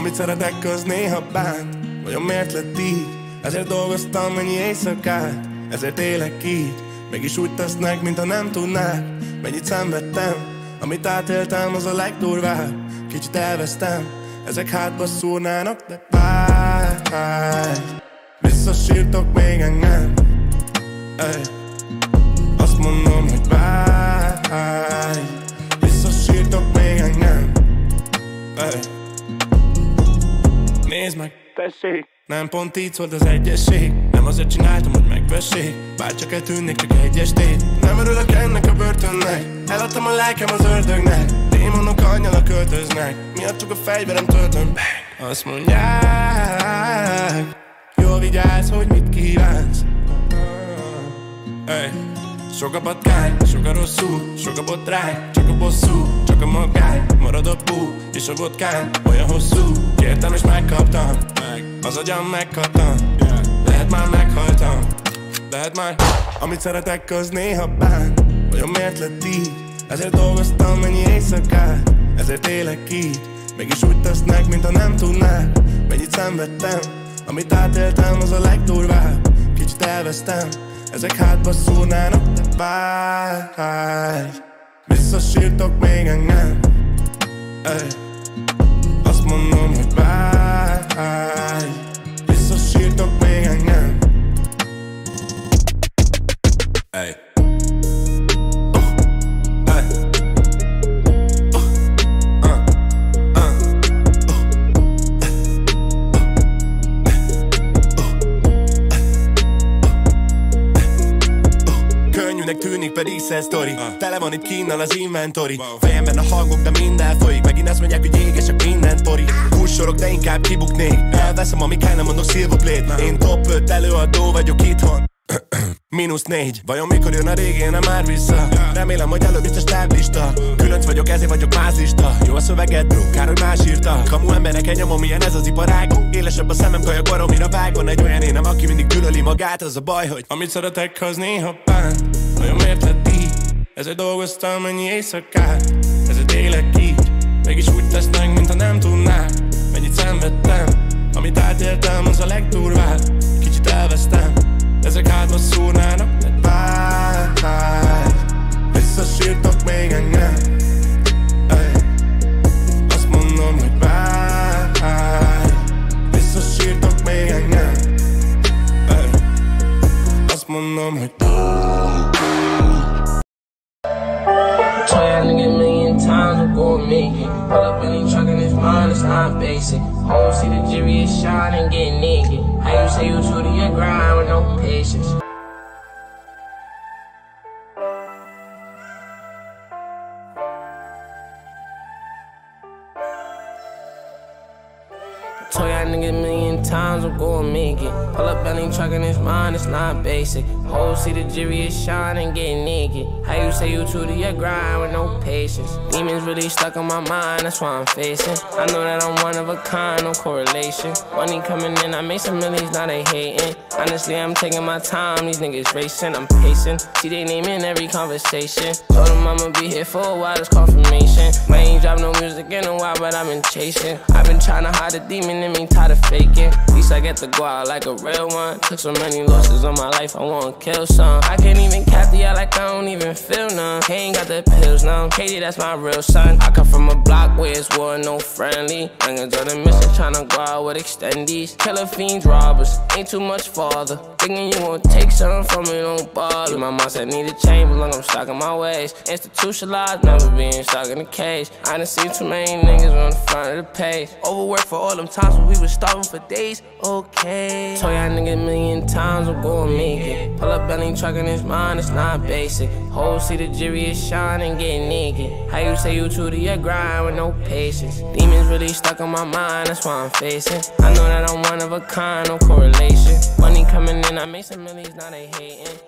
Amit szeretek, az néha bánt. Vajon miért lett így? Ezért dolgoztam mennyi éjszakát. Ezért élek így. Mégis úgy tesznek, mint ha nem tudnák. Mennyit szenvedtem. Amit átéltem, az a legdurvább. Kicsit elvesztem. Ezek hátba szúrnának, de bye Visszasírtok még engem. Ey. Azt mondom, hogy bye Visszasírtok még engem. Ey. Nézd meg, tessék. Nem pont így szólt az egyesség. Nem azért csináltam, hogy megvessék. Bár csak eltűnnék, csak egy estét. Nem örülök ennek a börtönnek. Eladtam a lelkem az ördögnek. Démonok annyalak költöznek. Miattuk a fegyverem töltöm. Azt mondják Jól vigyázz, hogy mit kívánsz. Hey. Sok a patkány, sok a rosszul, sok a botrány Csak a bosszú, csak a magány Marad a bú, és a vodkán Olyan hosszú, kértem és megkaptam Meg, az agyam megkaptam Lehet már meghaltam Lehet már, amit szeretek az néha bán. Olyan miért lett így? Ezért dolgoztam mennyi éjszakát Ezért élek így. Mégis úgy tesznek, mint ha nem tudnák Mennyit szenvedtem. Amit átéltem, az a legdurvább Kicsit elvesztem. Ezek hátba szúrnának, de bye Visszasírtok még engem Ey. Azt mondom, hogy bye Visszasírtok még engem Ey. Tűnik, pedig sad story Tele van itt kínnal az inventory. Fejemben a hangok, de minden folyik. Megint azt mondják, hogy éges, csak minden tori. Kussorok, de inkább kibuknék. Elveszem, ami kell, nem mondok silver plate Én top 5 előadó vagyok itthon. Mínusz négy, vajon mikor jön a régén, nem már vissza? Remélem, hogy előbb biztos táblista Különc vagyok, ezért vagyok mázlista Jó a szöveget, bro, kár, hogy más írta. Kamu emberek, nyomom, milyen ez az iparág. Élesebb a szemem, kaja baromira vágva. Egy olyan énem, aki mindig gyűlöli magát. Az a baj, hogy amit szeretek, az néha bánt Ezért dolgoztam mennyi éjszakát? Ezért élek így. Mégis úgy tesznek, mintha nem tudnák Mennyit szenvedtem. Amit átéltem, az a legdurvább. Kicsit elvesztem. Ezek hátba szúrnának, de bye Visszasírtok még engem. Ey. Azt mondom, hogy bye Visszasírtok még engem. Ey. Azt mondom, hogy Told Pull up in the truck and his mind it's not basic. Home see the jury is shining, get naked. How you say you true to your grind with no patience? Times I'm gon' make it. Pull up any truck and it's mine, it's not basic. Whole see the jury is shining, get naked. How you say you true to your grind with no patience? Demons really stuck on my mind, that's why I'm facing. I know that I'm one of a kind, no correlation. Money coming in, I made some millions, now they hating. Honestly, I'm taking my time, these niggas racing, I'm pacing. See they name in every conversation. Told them I'ma be here for a while, it's confirmation. I ain't drop no music in a while, but I've been chasing. I've been trying to hide the demon in me, tired of faking. Least I get to go out like a real one. Took so many losses on my life, I wanna kill some. I can't even cap the out like I don't even feel none. He ain't got the pills now. Katie, that's my real son. I come from a block where it's war, no friendly. Youngins on the mission, tryna go out with extendies. Killer fiends, robbers, ain't too much father. Thinking you won't take something from me, don't bother. My mom said need a change, but look, I'm stuck in my ways. Institutionalized, never being stuck in a cage. I done seen too many niggas on the front of the page. Overworked for all them times when we was starving for days. Okay. Told y'all nigga a million times I'm gonna make it. Pull up any truck in his mind, it's not basic. Whole see the jury is shining, get naked. How you say you true to your grind with no patience? Demons really stuck on my mind, that's why I'm facing. I know that I'm one of a kind, no correlation. Money coming in, I made some millions, now they hating.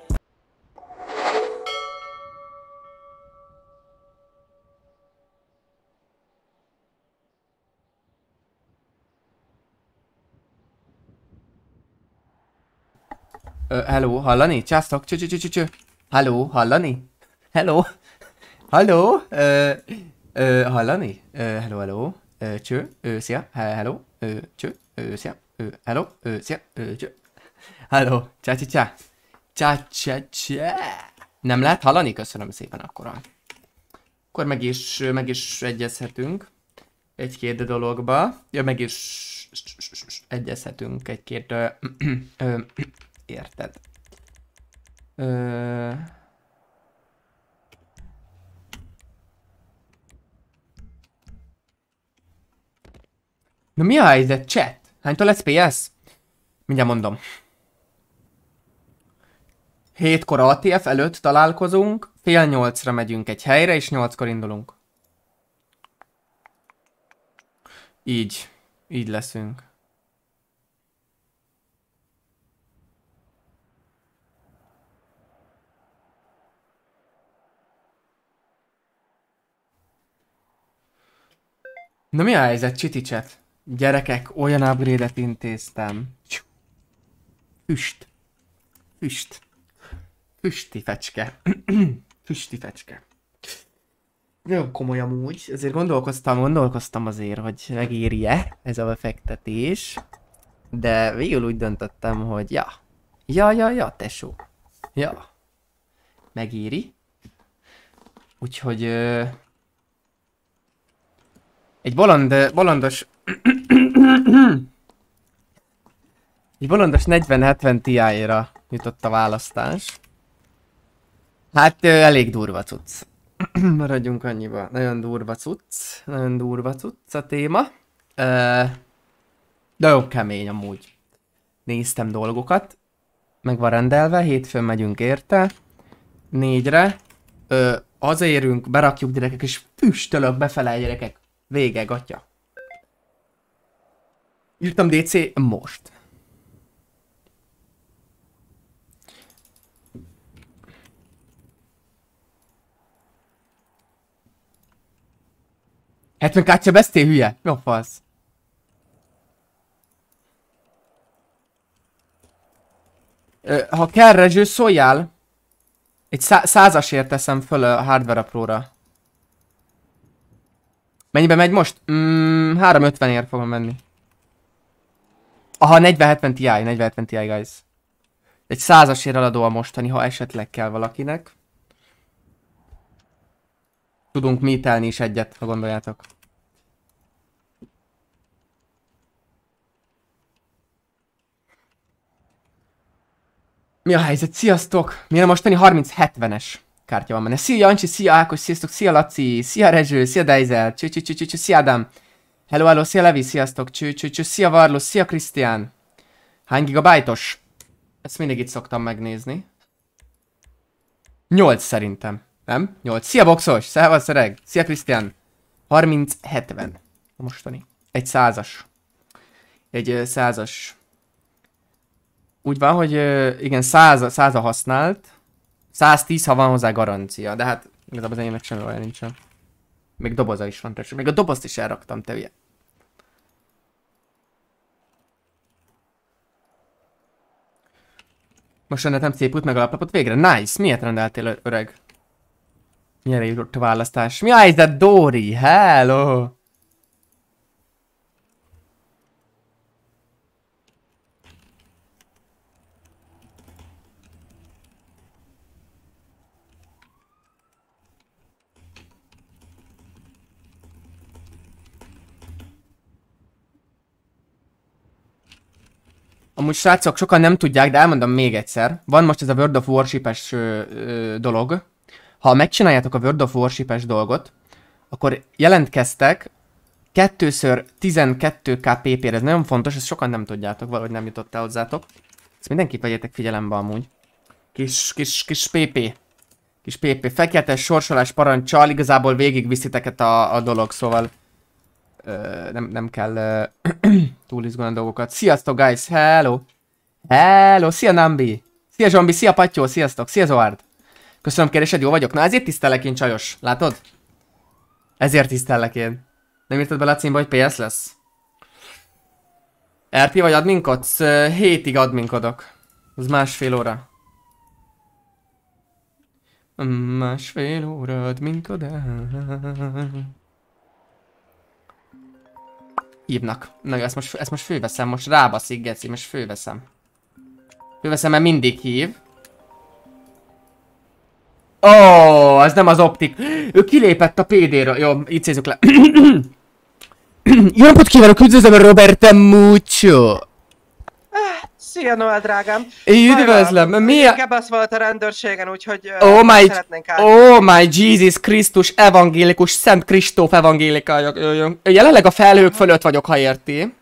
Ö, hello, hallani? Császtok, cső, cső, cső, cső, cső. Hello, hallani? Hello? Hello? Ö, ö, hallani? Ö, hello, hello? ö, cső, ö, szia, hello, ö, ö, ö, ö, ö, csá, csá, csá. Csá, csá, csá. Nem lehet hallani? Köszönöm szépen akkor. Akkor meg is, meg is egyezhetünk egy-két dologba. Ja, meg is egyezhetünk egy-két... Érted? Ö... Na mi a helyzet, chat? Hánytól lesz PS? Mindjárt mondom. Hétkor ATF előtt találkozunk, fél nyolcra megyünk egy helyre, és nyolckor indulunk. Így. Így leszünk. Na mi a helyzet, Csiticset? Gyerekek, olyan upgrade-et intéztem. Füst. Füst. Füsti fecske. Füsti fecske. Nagyon komoly amúgy, ezért gondolkoztam, gondolkoztam azért, hogy megéri-e ez a befektetés. De végül úgy döntöttem, hogy ja. Ja, ja, ja, tesó. Ja. Megéri. Úgyhogy... Ö... Egy bolond, bolondos... egy bolondos 40-70 Ti-ra jutott a választás. Hát elég durva cucc. Maradjunk annyiba. Nagyon durva cucc. Nagyon durva cucc a téma. Uh, nagyon kemény amúgy. Néztem dolgokat. Meg van rendelve, hétfőn megyünk érte. Négyre. Ö, hazaérünk, berakjuk gyerekek, és füstölök befele gyerekek. Vége, gatya. Írtam DC most. 70 kártya beszél, hülye? Mi a fasz? Ha kell rezső, szóljál. Egy szá százasért teszem föl a Hardware Pro-ra. Mennyibe megy most? Mm, 350 ért fogom menni. Aha, 4070 Ti, 4070 Ti, guys. Egy százasért eladó a mostani, ha esetleg kell valakinek. Tudunk mítelni is egyet, ha gondoljátok. Mi a helyzet? Sziasztok! Milyen mostani 30-70-es kártya van benne. Szia Jancsi, szia Ákos, sziasztok, szia Laci, szia Rezső, szia Deizel, cső, cső, cső, cső, cső, szia Adam. Hello, hello, szia Levi, sziasztok, cső, cső, cső, szia Varlos, szia Krisztián. Hány gigabájtos? Ezt mindig itt szoktam megnézni. 8 szerintem. Nem? 8. Szia Boxos! Szevasz öreg! Szia Krisztián! 30-70. A mostani. Egy százas. Egy százas. Úgy van, hogy igen, 100, 100 a használt. 110, ha van hozzá garancia. De hát igazából az enyémnek semmi olyan nincsen. Még doboza is van, tessék. Még a dobozt is elraktam, te ugye. Most rendeltem szép meg a laptopot végre. Nice! Miért rendeltél öreg? Mire jutott választás? Mi a helyzet, Dori? Hello! Amúgy srácok, sokan nem tudják, de elmondom még egyszer. Van most ez a World of Warship-es dolog, ha megcsináljátok a World of Warship-es dolgot, akkor jelentkeztek 2x 12 kpp-re, ez nagyon fontos, ezt sokan nem tudjátok, valahogy nem jutott el hozzátok. Ezt mindenképp vegyétek figyelembe amúgy. Kis, kis, kis PP. Kis PP. Fekete sorsolás parancsal, igazából végigvisziteket a, a dolog, szóval ö, nem, nem kell túl izgulni a dolgokat. Sziasztok, guys! Hello! Hello! Szia, Nambi! Szia, Zsombi! Szia, Pattyó! Sziasztok! Szia, Zoard! Köszönöm kérdésed, jó vagyok. Na ezért tisztelek én csajos, látod? Ezért tisztellek én. Nem írtad bele a címbe, hogy PS lesz? RP vagy adminkodsz? Hétig adminkodok. Az másfél óra. Másfél óra adminkodás. Hívnak. Na jó, ezt most, ezt most főveszem, most rábaszik, geci, most főveszem. Főveszem, mert mindig hív. Ó, oh, ez nem az optik. Ő kilépett a PD-ről. Jó, így cézzük le. Jó napot kívánok, üdvözlöm Roberta Mucho. Szia Noel drágám! Üdvözlöm, mi a... Gebasz volt a rendőrségen, úgyhogy oh my, oh my Jesus Krisztus evangélikus, Szent Kristóf evangélika. Jelenleg a felhők fölött vagyok, ha érti.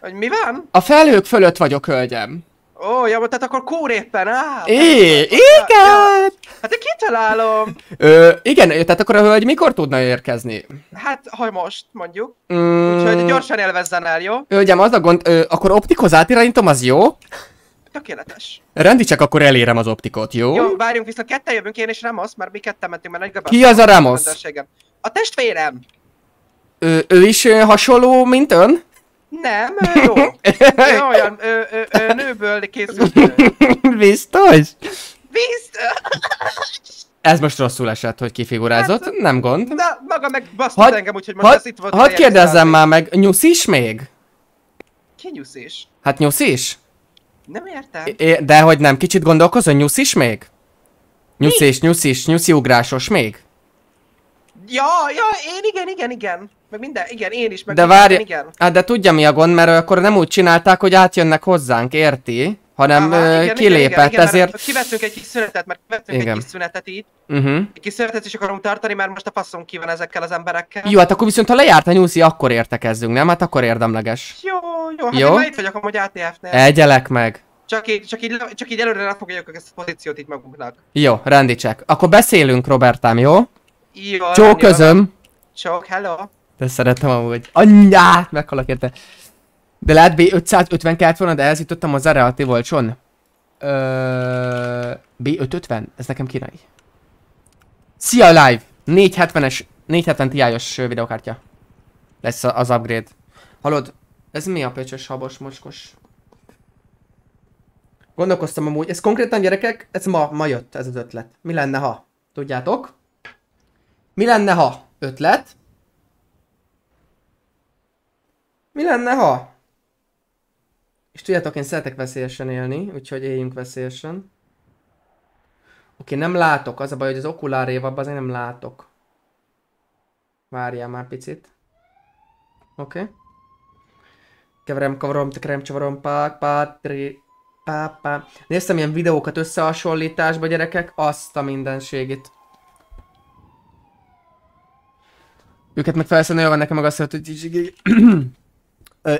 Hogy mi van? A felhők fölött vagyok, hölgyem. Ó, jó, tehát akkor kúr éppen, á! É, igen! Hát én kitalálom! Ö, igen, tehát akkor a hölgy mikor tudna érkezni? Hát, ha most, mondjuk. Mm. Úgyhogy gyorsan élvezzen el, jó? Hölgyem, az a gond, ö, akkor optikhoz átirányítom, az jó? Tökéletes. Rendi, csak akkor elérem az optikot, jó? Jó, várjunk, viszont ketten jövünk én és Ramos, mert mi ketten mentünk, mert egy Ki az a Ramos? A testvérem! Ö, ő is ö, hasonló, mint ön? Nem, jó. Ő olyan ö, ö, ö, nőből készült. Biztos? Biztos. Ez most rosszul esett, hogy kifigurázott, hát, nem gond. De maga meg basztott had, engem, úgyhogy most had, itt volt. Hadd kérdezzem már meg, nyusz is még? Ki nyusz is? Hát nyusz is? Nem értem. É, de hogy nem, kicsit gondolkozol, nyusz is még? Nyusz is, nyusz is, nyuszi ugrásos még? Ja, ja, én igen, igen, igen. Meg minden, igen, én is, meg de várj, igen. Hát de tudja mi a gond, mert akkor nem úgy csinálták, hogy átjönnek hozzánk, érti? Hanem Aha, igen, kilépett, igen, igen, ezért... Kivettünk egy kis szünetet, mert kivettünk igen. egy kis szünetet itt. Uh-huh. Egy kis szünetet is akarunk tartani, mert most a faszom ki van ezekkel az emberekkel. Jó, hát akkor viszont ha lejárt a nyúszi, akkor értekezzünk, nem? Hát akkor érdemleges. Jó, jó, hát jó? én már itt vagyok amúgy ATF-nél. Egyelek meg. Csak így, csak így, csak így előre elfogjuk ezt a pozíciót itt magunknak. Jó, rendi check. Akkor beszélünk, Robertám, jó? Jó, Csó közöm. Csók, hello. De szeretem amúgy. Anyját, meghalak érte. De lehet B550 kellett volna, de elzítottam az relatív olcsón. Ö... B550? Ez nekem kínai. Szia live! 470-es, 470 Ti-os videokártya. Lesz az upgrade. Hallod? Ez mi a pöcsös habos mocskos? Gondolkoztam amúgy, ez konkrétan gyerekek, ez ma, ma jött ez az ötlet. Mi lenne ha? Tudjátok? Mi lenne ha? Ötlet? Mi lenne ha? És tudjátok, én szeretek veszélyesen élni, úgyhogy éljünk veszélyesen. Oké, nem látok, az a baj, hogy az okuláréval azért nem látok. Várjál már picit. Oké. Keverem, kavarom, tekerem, csavarom, pák, pátri, pá, pá. Néztem ilyen videókat összehasonlításba, gyerekek, azt a mindenségét. Őket meg van nekem meg azt hogy...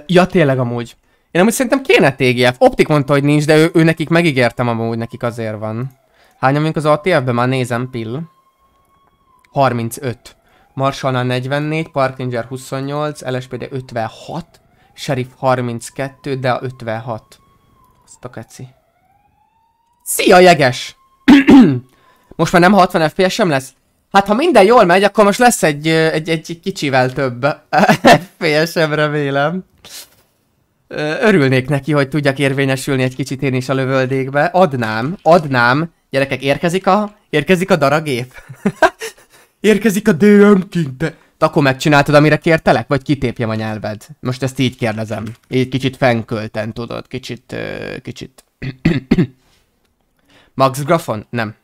ja, tényleg amúgy. Én amúgy szerintem kéne TGF. Optik mondta, hogy nincs, de ő, ő nekik megígértem amúgy, nekik azért van. Hányan mondjuk az ATF-ben már nézem, pill. 35. Marshallnál 44, Park Ranger 28, LSPD 56, Sheriff 32, de 56. Azt a keci. Szia, jeges! Most már nem 60 FPS sem lesz? Hát ha minden jól megy, akkor most lesz egy, egy, egy kicsivel több FPS-em remélem. Örülnék neki, hogy tudjak érvényesülni egy kicsit én is a lövöldékbe. Adnám, adnám. Gyerekek, érkezik a, érkezik a daragép. érkezik a DM King, te. Akkor megcsináltad, amire kértelek? Vagy kitépjem a nyelved? Most ezt így kérdezem. Így kicsit fenkölten, tudod, kicsit, uh, kicsit. Max Grafon? Nem.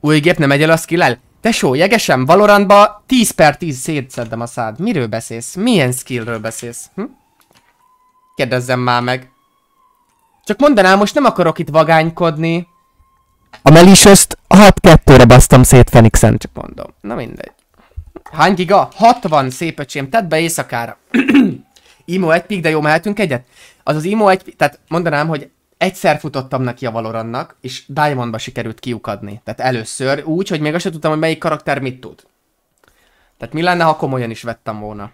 Új gép nem megy el a skill-el? Tesó, jegesem, Valorantba 10 per 10 szétszedem a szád. Miről beszélsz? Milyen skillről beszélsz? Hm? Kérdezzem már meg. Csak mondanám, most nem akarok itt vagánykodni. A Melisioszt 6-2-re basztam szét Fenixen, csak mondom. Na mindegy. Hány giga? 60, szép öcsém, tedd be éjszakára. Imo egy pik, de jó, mehetünk egyet? Az az Imo egy, tehát mondanám, hogy egyszer futottam neki a Valorannak, és Diamondba sikerült kiukadni. Tehát először, úgy, hogy még azt sem tudtam, hogy melyik karakter mit tud. Tehát mi lenne, ha komolyan is vettem volna.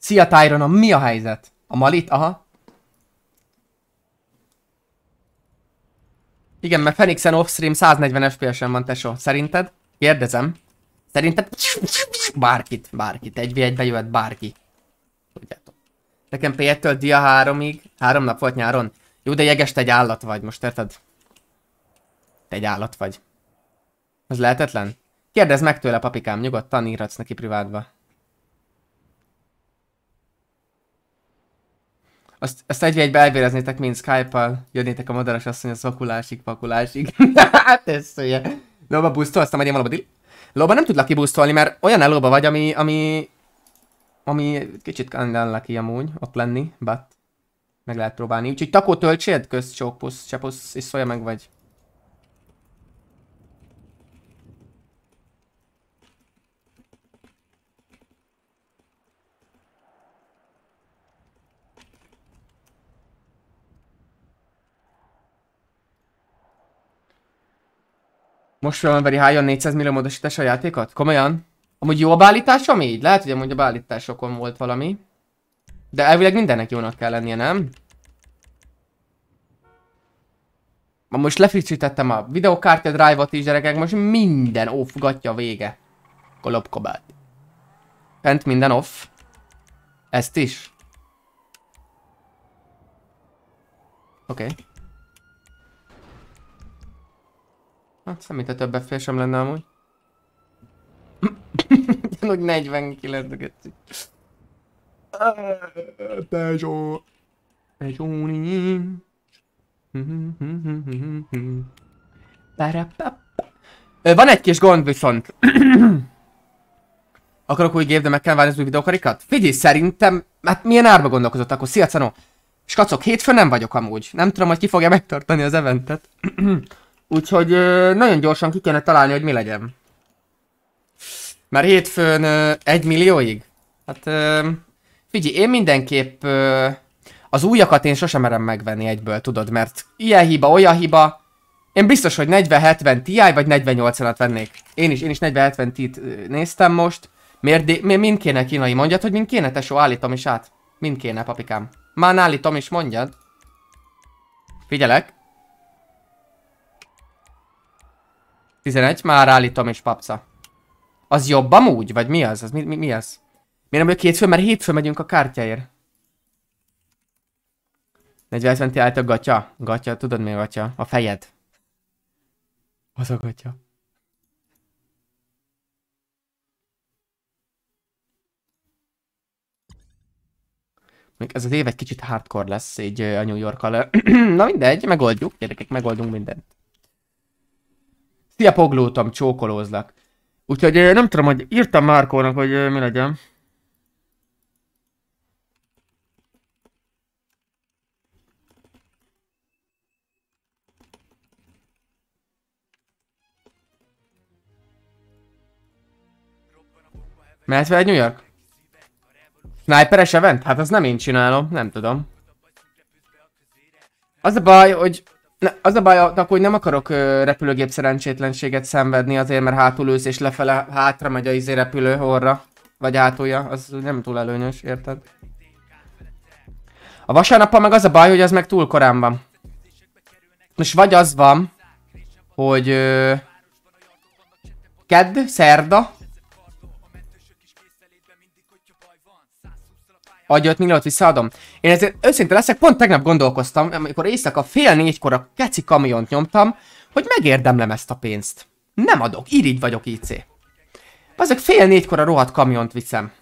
Szia Tyron, mi a helyzet? A Malit? Aha. Igen, mert Phoenixen offstream 140 FPS-en van, tesó. Szerinted? Kérdezem. Szerinted? Bárkit, bárkit. Egy v 1 bejöhet bárki. Tudjátok. Nekem P1-től dia 3-ig. Három nap volt nyáron. Jó, de jeges, te egy állat vagy, most érted? Te egy állat vagy. Ez lehetetlen? Kérdezd meg tőle, papikám, nyugodtan írhatsz neki privátba. Azt, azt egy egybe elvéreznétek, mint Skype-al, jönnétek a madaras asszony a szakulásig, pakulásig. hát ez szólja. Lóba busztol, aztán én valóban Lóba nem tudlak kibusztolni, mert olyan elóba vagy, ami, ami, ami kicsit unlucky amúgy ott lenni, but meg lehet próbálni. Úgyhogy takó töltséd, közt csókpusz, csepusz, és szólja meg vagy. Most very high 400 millió módosítás a játékot? Komolyan? Amúgy jó a beállításom így? Lehet, hogy amúgy a beállításokon volt valami. De elvileg mindennek jónak kell lennie, nem? Ma most lefrissítettem a videokártya drive-ot is, gyerekek, most minden off, gatya vége. Kolopkobát. Fent minden off. Ezt is. Oké. Okay. Hát szemét a több fél sem lenne amúgy. Ugyanúgy 49 geci. Peugeot. Peugeot. Van egy kis gond viszont. Akarok úgy gép, de meg kell várni az új videókarikat? Figyelj, szerintem, hát milyen árba gondolkozott akkor? Szia, Cano! Skacok, hétfőn nem vagyok amúgy. Nem tudom, hogy ki fogja megtartani az eventet. Úgyhogy nagyon gyorsan ki kéne találni, hogy mi legyen. Mert hétfőn egy millióig? Hát figyelj, én mindenképp az újakat én sosem merem megvenni egyből, tudod, mert ilyen hiba, olyan hiba. Én biztos, hogy 40-70 Ti vagy 48-at vennék. Én is, én is 40-70 Ti-t néztem most. Miért, mi, mind kéne kínai? Mondjad, hogy mind kéne, tesó, állítom is át. Mind kéne, papikám. Már állítom is, mondjad. Figyelek. 11, már állítom is papca. Az jobb amúgy? Vagy mi az? az mi, mi, mi az? Miért nem vagyok hétfő? Mert hétfő megyünk a kártyáért. 40 állt a gatya. Gatya, tudod mi a gatya? A fejed. Az a gatya. Még ez az év egy kicsit hardcore lesz így a New york -al. Na mindegy, megoldjuk, gyerekek, megoldunk mindent. Szia poglótam, csókolózlak. Úgyhogy nem tudom, hogy írtam Márkónak, hogy mi legyen. Mehet fel egy New York? Sniperes event? Hát az nem én csinálom, nem tudom. Az a baj, hogy... Ne, az a baj, hogy nem akarok ö, repülőgép szerencsétlenséget szenvedni azért, mert hátul ülsz és lefele hátra megy a izé repülő orra. Vagy hátulja, az nem túl előnyös, érted? A vasárnappal meg az a baj, hogy az meg túl korán van. Most vagy az van, hogy... Ö, kedd, szerda, adja 5 milliót visszaadom. Én ezért őszinte leszek, pont tegnap gondolkoztam, amikor éjszaka fél négykor a keci kamiont nyomtam, hogy megérdemlem ezt a pénzt. Nem adok, irigy vagyok IC. Azok fél négykor a rohadt kamiont viszem.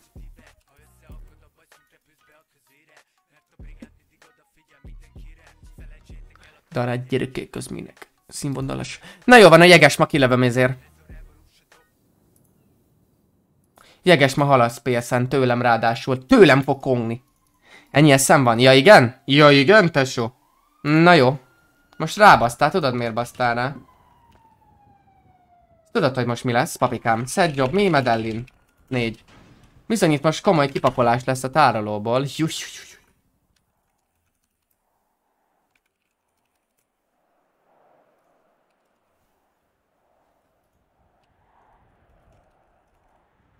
Darát gyerekek, az minek? Színvonalas. Na jó van, a jeges ma kilevem ezért. Jeges ma halasz PSN tőlem ráadásul. Tőlem fog kongni. Ennyi eszem van? Ja igen? Ja igen, tesó. Na jó. Most rábasztál, tudod miért basztál rá? Tudod, hogy most mi lesz, papikám? Szed jobb, mi medellin? Négy. Bizony itt most komoly kipakolás lesz a tárolóból. Jú, jú, jú.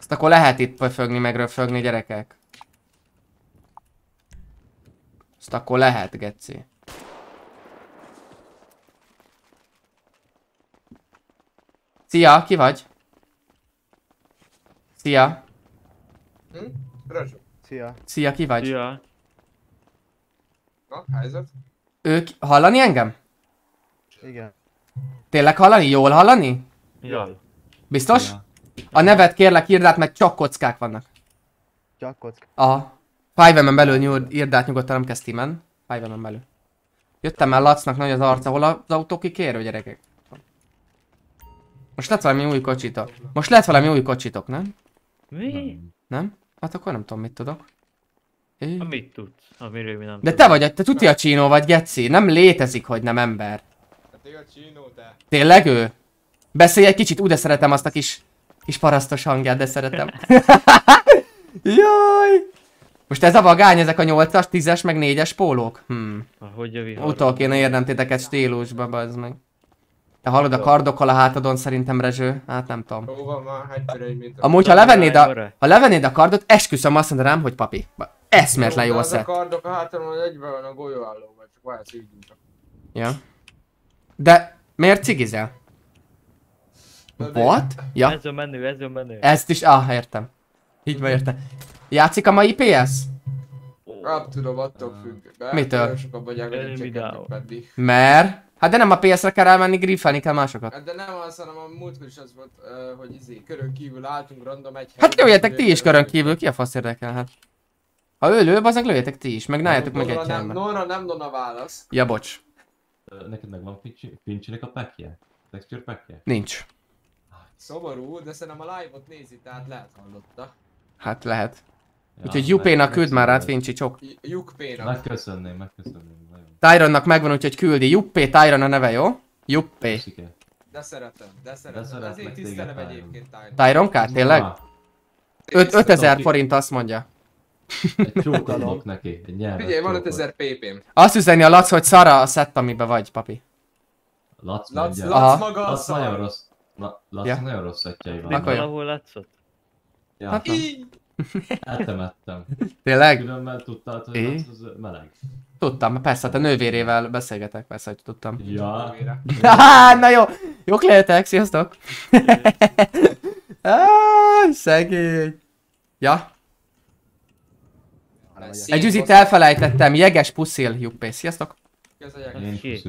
Azt akkor lehet itt pöfögni, meg röfögni, gyerekek. Azt akkor lehet, geci. Szia, ki vagy? Szia. Hm? Szia. Szia, ki vagy? Szia. Na, helyzet? Ők hallani engem? Igen. Tényleg hallani? Jól hallani? Jól. Biztos? Ja. A nevet kérlek írd át, mert csak kockák vannak. Csak kockák? Aha. Five belül írd át nyugodtan, nem kezd Steamen. Belül. Jöttem el Lacnak nagy az arca, hol az autó kikérő gyerekek? Most lett valami új kocsitok. Most lett valami új kocsitok, nem? Mi? Nem? Hát akkor nem tudom, mit tudok. É. Mit tudsz? Amiről mi nem De te vagy, te tuti a csinó vagy, Geci. Nem létezik, hogy nem ember. Hát a csinó, de... Tényleg ő? Beszélj egy kicsit, úgy szeretem azt a kis, kis parasztos hangját, de szeretem. Jaj! Most ez a vagány, ezek a 8-as, 10-es, meg 4-es pólók? Hmm. Ahogy a vihar. Utol kéne érnem titeket stílusba, bazd meg. Te hallod a kardokkal a hátadon szerintem Rezső? Hát nem tudom. Amúgy ha levennéd a, ha levennéd a kardot, esküszöm azt mondanám, hogy papi. Eszméletlen jó szett. a kardok a hátamon egyben van a golyóállóban, csak vársz így Ja. De miért cigizel? What? Ja. Ez a menő, ez a menő. Ezt is, ah, értem. Így van értem. Játszik a mai PS? Nem tudom, attól függ. Mitől? Sokan vagyok, hogy Mert? Hát de nem a PS-re kell elmenni, griffelni kell másokat. Hát de nem az, hanem a múltkor is az volt, uh, hogy izé, körön kívül álltunk random egy Hát lőjetek ti is körön kívül, ki a fasz érdekel, hát. Ha ő lő, azok lőjetek ti is, meg nájatok meg egy nem, Nora nem Dona válasz. Ja, bocs. Neked meg van Fincsinek a packje? Texture packje? Nincs. Szomorú, de szerintem a live-ot nézi, tehát lehet hallotta. Hát lehet. Ja, úgyhogy Jupénak küld már át Fincsi csok. Jukpénak. Megköszönném, megköszönném. Tyronnak megvan, úgyhogy küldi. Juppé, Tyron a neve, jó? Juppé. De szeretem, de szeretem. De Ezért tisztelem egyébként Tyron. Tyron K, tényleg? 5000 forint azt mondja. Egy csókot adok neki, egy nyelvet Figyelj, van 5000 pp-m. Azt üzeni a Lac, hogy szara a szett, amiben vagy, papi. Lac, Lac, Lac maga a szar. nagyon rossz. Lac ja. nagyon rossz szettjei van. Még valahol Lacot? Ja, hát Eltemettem. Tényleg? Különben tudtad, hogy é? az meleg. Tudtam, persze, hát a nővérével beszélgetek, persze, hogy tudtam. Ja. Na jó, jók lehetek, sziasztok! ah, szegény. Ja? Egy üzit elfelejtettem, jeges puszil, juppé, sziasztok! Én is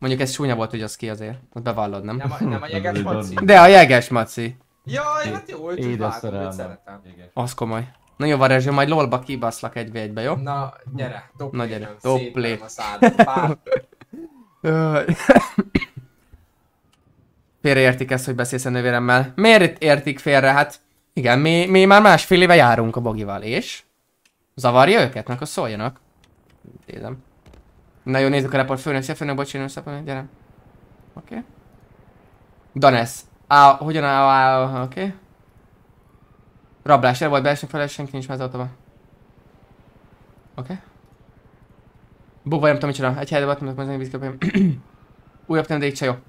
Mondjuk ez súnya volt, hogy az ki azért. Ott bevallod, nem? Nem a, nem a jeges maci. De a jeges maci. Jaj, hát jó, hogy vágom, szeretem. Az komoly. Na jó, Varázsó, majd lolba kibaszlak egy egybe, jó? Na, gyere, top Na gyere, play. Félreértik ezt, hogy beszélsz a nővéremmel. Miért értik félre? Hát igen, mi, mi már másfél éve járunk a Bogival, és? Zavarja őket? Na, akkor szóljanak. Nézem. Na jó, nézzük a report főnök, szia főnök, bocsánat, szépen, gyere. Oké. Okay. Danes. Á, hogyan áll, á, oké. Okay. Rablás, el volt belső felel, senki nincs az autóban. Oké. Okay. Bukva, nem tudom micsoda. Egy helyre voltam, hogy vízköpém. Újabb tendék csajó. Oké,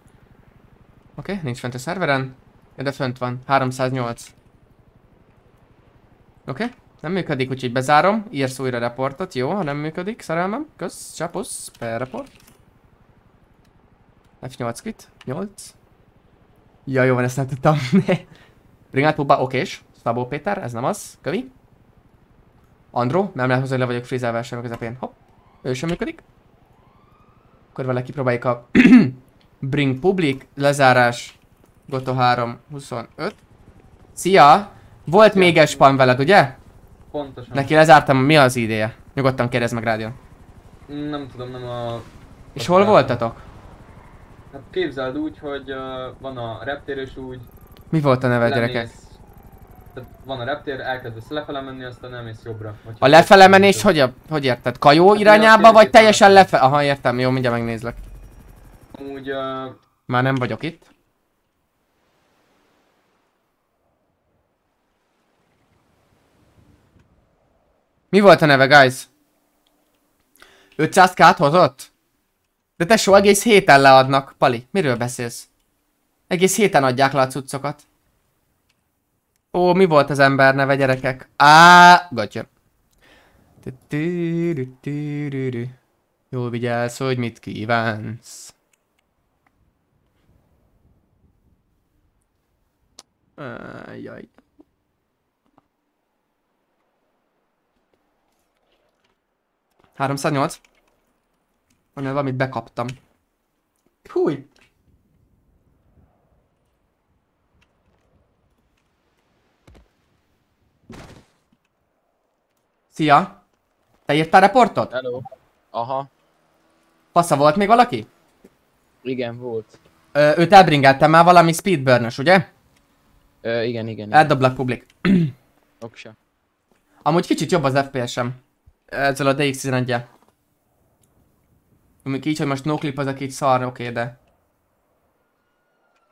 okay, nincs fent a szerveren. De fönt van. 308. Oké. Okay. Nem működik, úgyhogy bezárom. Írsz újra reportot. Jó, ha nem működik, szerelmem. Kösz, csapusz, per report. F8 quit. 8. Ja, jó van, ezt nem tudtam. Bringát puba, okés. Szabó Péter, ez nem az. Kövi. Andró, nem lehet hozzá, hogy le vagyok frízelvel sem a közepén. Hopp. Ő sem működik. Akkor vele kipróbáljuk a Bring Public, lezárás, Goto 3, 25. Szia! Volt még egy spam veled, ugye? Pontosan. Neki lezártam, mi az ideje? Nyugodtan kérdezz meg rádion. Nem tudom, nem a... És hol voltatok? Hát képzeld úgy, hogy uh, van a reptér és úgy... Mi volt a neve, gyerekek? Tehát van a reptér, elkezdesz lefele menni, aztán elmész jobbra. A lefele menés hogy, hogy érted? Kajó hát irányába, vagy teljesen lefele? Aha, értem, jó, mindjárt megnézlek. Úgy... Uh... Már nem vagyok itt. Mi volt a neve, guys? 500 k hozott? De tesó, egész héten leadnak. Pali, miről beszélsz? Egész héten adják le a cuccokat. Ó, mi volt az ember neve, gyerekek? Á, gotcha. Jól vigyázz, hogy mit kívánsz. Jaj. Háromszáznyolc. Valamit bekaptam. Húj! Szia! Te írtál reportot? Hello. Aha. Passza, volt még valaki? Igen, volt. Ö, őt elbringeltem már valami speedburn ugye? Ö, igen, igen. igen. Eldoblak publik. Oksa. Amúgy kicsit jobb az FPS-em. Ezzel a DX11-jel. Még így, hogy most no clip az a két szar, oké, okay, de...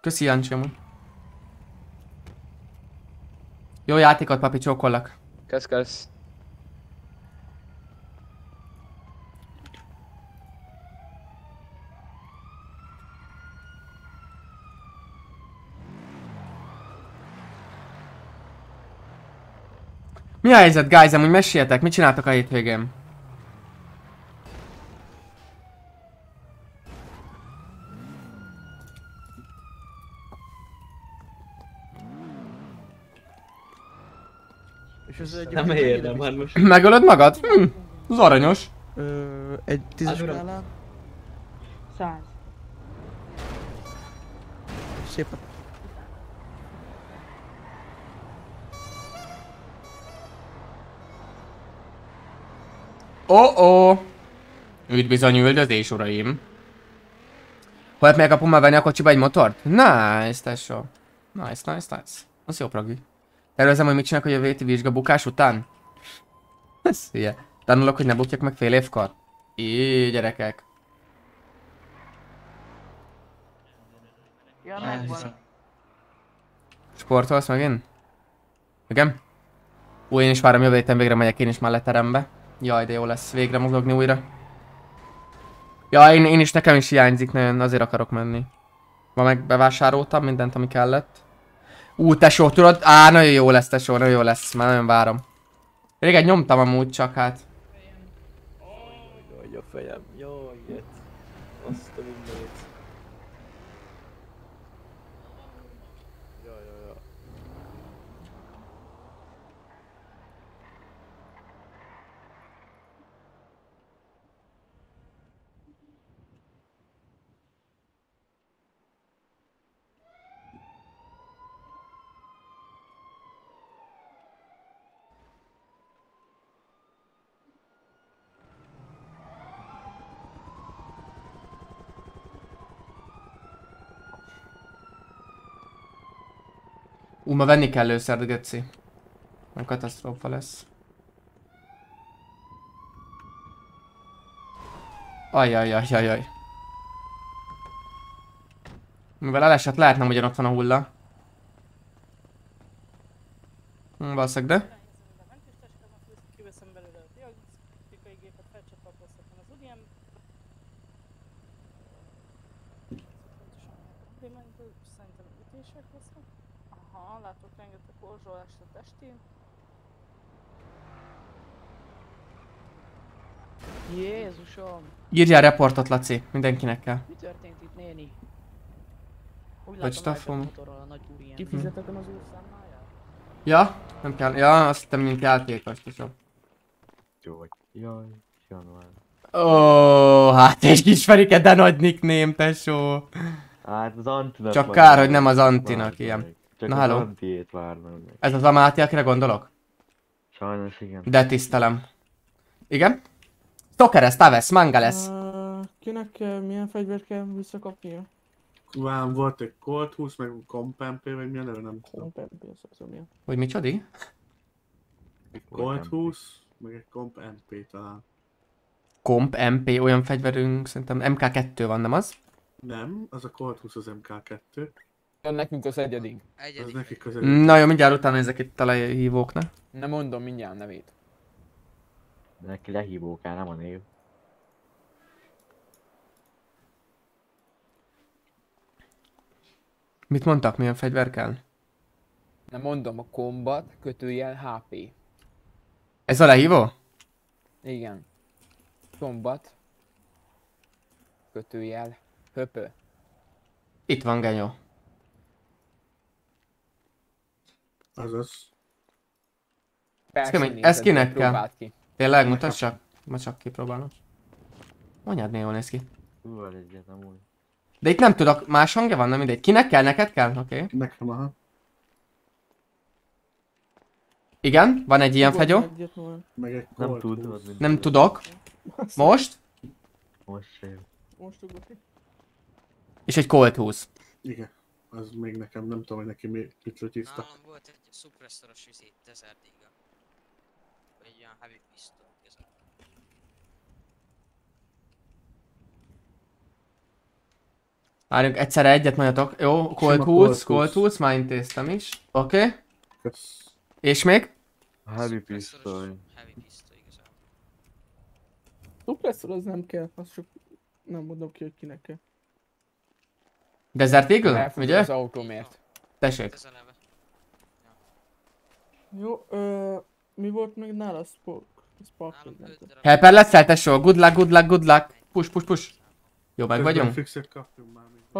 Köszi Jancsi amúgy. Jó játékot, papi, csókollak. Kösz, kösz. Mi a helyzet, guys? Amúgy meséljetek, mit csináltak a hétvégén? És ez egy... Nem érde már most. Megölöd magad? Hm, az aranyos. Ö, egy tízes skálán. Száz. Szépen. Ó-ó! Üdv bizony üldözés, uraim. Hogy megkapom már venni a kocsiba egy motort? Nice, tesó. Nice, nice, nice. Az jó pragi. Tervezem, hogy mit csinálok a jövő héti vizsga bukás után? Ez hülye. Tanulok, hogy ne bukjak meg fél évkor? Így, gyerekek. Ja, megvan. Sportolsz megint? Igen? Ú, én is várom jövő héten végre megyek én is már leterembe. Jaj, de jó lesz végre mozogni újra. Ja, én, én is nekem is hiányzik nagyon, azért akarok menni. Ma meg bevásároltam mindent, ami kellett. Ú, tesó, tudod? Á, nagyon jó lesz, tesó, nagyon jó lesz, már nagyon várom. Régen nyomtam amúgy csak hát. Jaj, a fejem, jaj, jött. Azt a mindenit. Jaj, jaj, jaj. Ú, ma venni kell lőszert, geci. Meg katasztrófa lesz. Ajajajajaj. Mivel elesett, lehet nem ugyanott van a hulla. Hm, Valószínűleg, de. Jézusom! Írjál reportot, Laci. Mindenkinek kell. Mi történt itt, néni? Úgy Vagy látom, staffom. Kifizetetem az? Ja? Nem kell. Ja, azt hittem, mint játékos, tesó. Jó vagy. Jaj, január. Ó, hát egy kis Ferike, de nagy nickname, tesó. Hát az Antinak Csak kár, hogy nem az Antinak ilyen. meg. Csak Na, az hello. Antiét várnám meg. Ez az a Máté, akire gondolok? Sajnos igen. De tisztelem. Igen? Stokeres, Taves, Mangales. Uh, kinek kell, milyen fegyvert kell visszakapnia? Vám, volt egy Colt 20, meg Comp MP, vagy mi a neve, nem tudom. Comp MP, az az milyen. Hogy micsodi? Colt 20, meg egy Comp MP talán. Komp, MP, olyan fegyverünk, szerintem MK2 van, nem az? Nem, az a Colt 20 az MK2. Jön nekünk az egyedik. Az neki közel. Na jó, mindjárt utána ezek itt a hívóknak. Nem mondom mindjárt a nevét. De neki lehívó kell, nem a név. Mit mondtak, milyen fegyver kell? Nem mondom a combat, kötőjel HP. Ez a lehívó? Igen. Combat. Kötőjel. Höpö. Itt van, genyó. Azaz. Persze, ez kinek kell? ki. Tényleg, mutasd csak. Ma csak kipróbálom. Anyád néha jól néz ki. De itt nem tudok, más hangja van, nem mindegy. Kinek kell, neked kell? Oké. Okay. Nekem, aha. Igen, van egy ilyen fegyó. Meg egy Nem tud. 20. az mindegy. Nem tudok. Most. Most sem. Most. És egy Colt 20. Igen. Az még nekem nem tudom, hogy neki mi, mit lőtiztak. Nálam volt egy szupresszoros izé, Desert Heavy pistol igazából. Várjunk, egyszerre egyet mondjatok. Jó, 20, Colt Colt 20, már intéztem is. Oké. Okay. És még? Heavy pistoly. Heavy pistol igazából. Suppressor az nem kell, az csak nem mondom ki, hogy kinek kell. Desert Eagle? Ugye? az autómért. Tessék. Ez eleve. Jó, ö, mi volt még nála? Spock? Tudom. Helper leszel, tesó. Good luck, good luck, good luck. Push, push, push. Jó, meg vagyunk?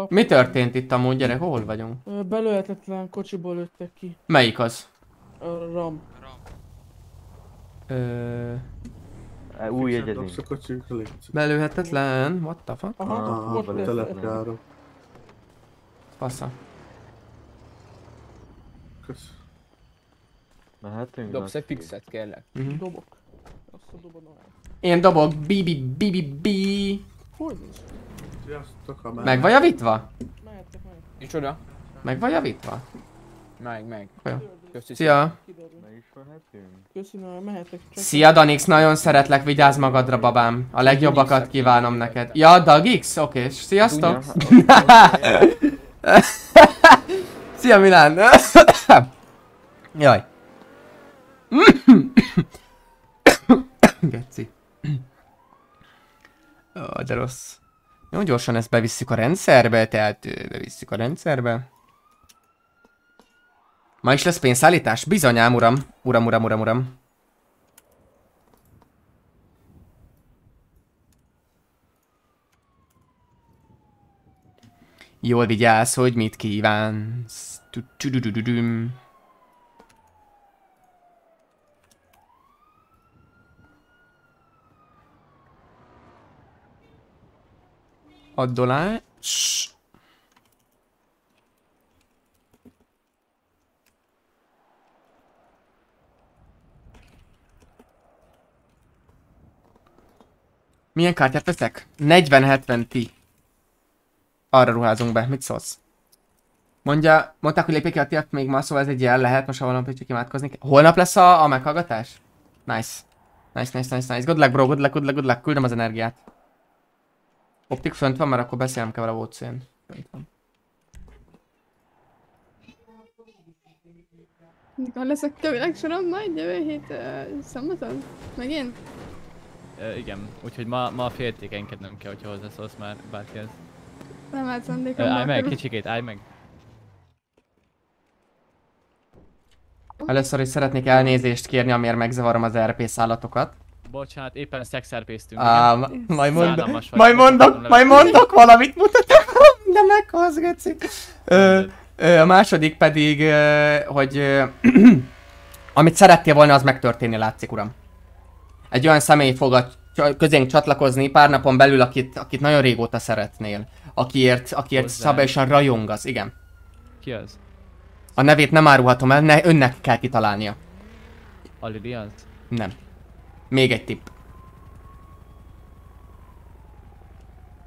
Mi történt itt amúgy, gyerek? Hol vagyunk? Belőhetetlen kocsiból lőttek ki. Melyik az? A RAM. Ö... E, Új szíves. Belőhetetlen. What the fuck? Aha, lesz. telepjáró. Passza. Kösz. Mehetünk? Dobsz egy fixet, kérlek. Mhm. Dobok. Azt el. Én dobok bibi bibi bi. Hogy nincs? Meg vagy javítva? Mehettek meg. És oda? Meg vagy javítva? Meg, meg. Jó. Köszi Szia. Köszönöm, mehetek csak. Szia Danix, nagyon szeretlek, vigyázz magadra babám. A legjobbakat kívánom neked. Ja, Dagix? Oké, és sziasztok! Szia Milán! Jaj. Geci. Ó, de rossz. Jó, gyorsan ezt bevisszük a rendszerbe, tehát bevisszük a rendszerbe. Ma is lesz pénzállítás? Bizonyám, uram. Uram, uram, uram, uram. Jól vigyázz, hogy mit kívánsz. Tu -tu -du -du -düm. 6 dollár. Milyen kártyát veszek? 40-70 ti. Arra ruházunk be, mit szólsz? Mondja, mondták, hogy lépjék ki a tiap még ma, szóval ez egy jel lehet, most ha holnap hogy imádkozni. Holnap lesz a, a meghallgatás? Nice. Nice, nice, nice, nice. Good luck, bro, good luck, good luck, good luck. Küldöm az energiát. Optik fönt van, mert akkor beszélnem kell vele WC-n. Fönt van. Mikor leszek a világsoron majd jövő hét uh, szombaton? Megint? Ö, igen, úgyhogy ma, ma féltékenykednünk kell, hogyha hozzászólsz már bárkihez. Nem állt szándékom. állj meg, kicsikét, állj meg. Először is szeretnék elnézést kérni, amiért megzavarom az RP szállatokat. Bocsánat, éppen szexerpéztünk. Á, majd vagy, majd mondok, majd mondok valamit, mutatom, de meghalsz, geci. Ö, ö, a második pedig, ö, hogy ö, amit szerettél volna, az megtörténni látszik, uram. Egy olyan személy fog a közénk csatlakozni pár napon belül, akit, akit nagyon régóta szeretnél. Akiért, akiért Hozzám. szabályosan rajongasz, igen. Ki az? A nevét nem árulhatom el, ne, önnek kell kitalálnia. A Lili az? Nem. Még egy tipp.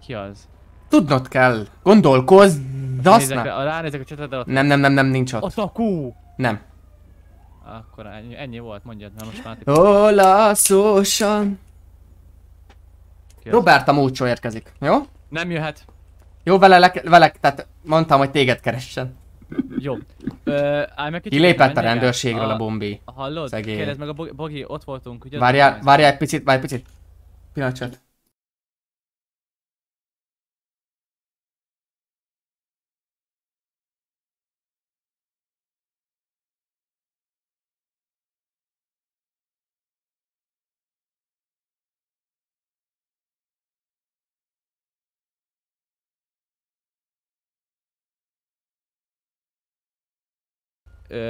Ki az? Tudnod kell. Gondolkozz, rá- ránézek a csatára, ott... Nem, nem, nem, nem, nincs ott. Ott a kú! Nem. Akkor ennyi, ennyi volt, mondjad, mert most már... Olaszosan. Robert a múlcsó érkezik, jó? Nem jöhet. Jó, vele, le, vele, tehát mondtam, hogy téged keressen. Jó. Ö, állj meg kicsit. Kilépett a rendőrségről a bombi. Hallod? Szegény. Kérdezd meg a Bogi, Bogi, ott voltunk, ugye? Várjál, várjál egy picit, várj egy picit. Pillanat.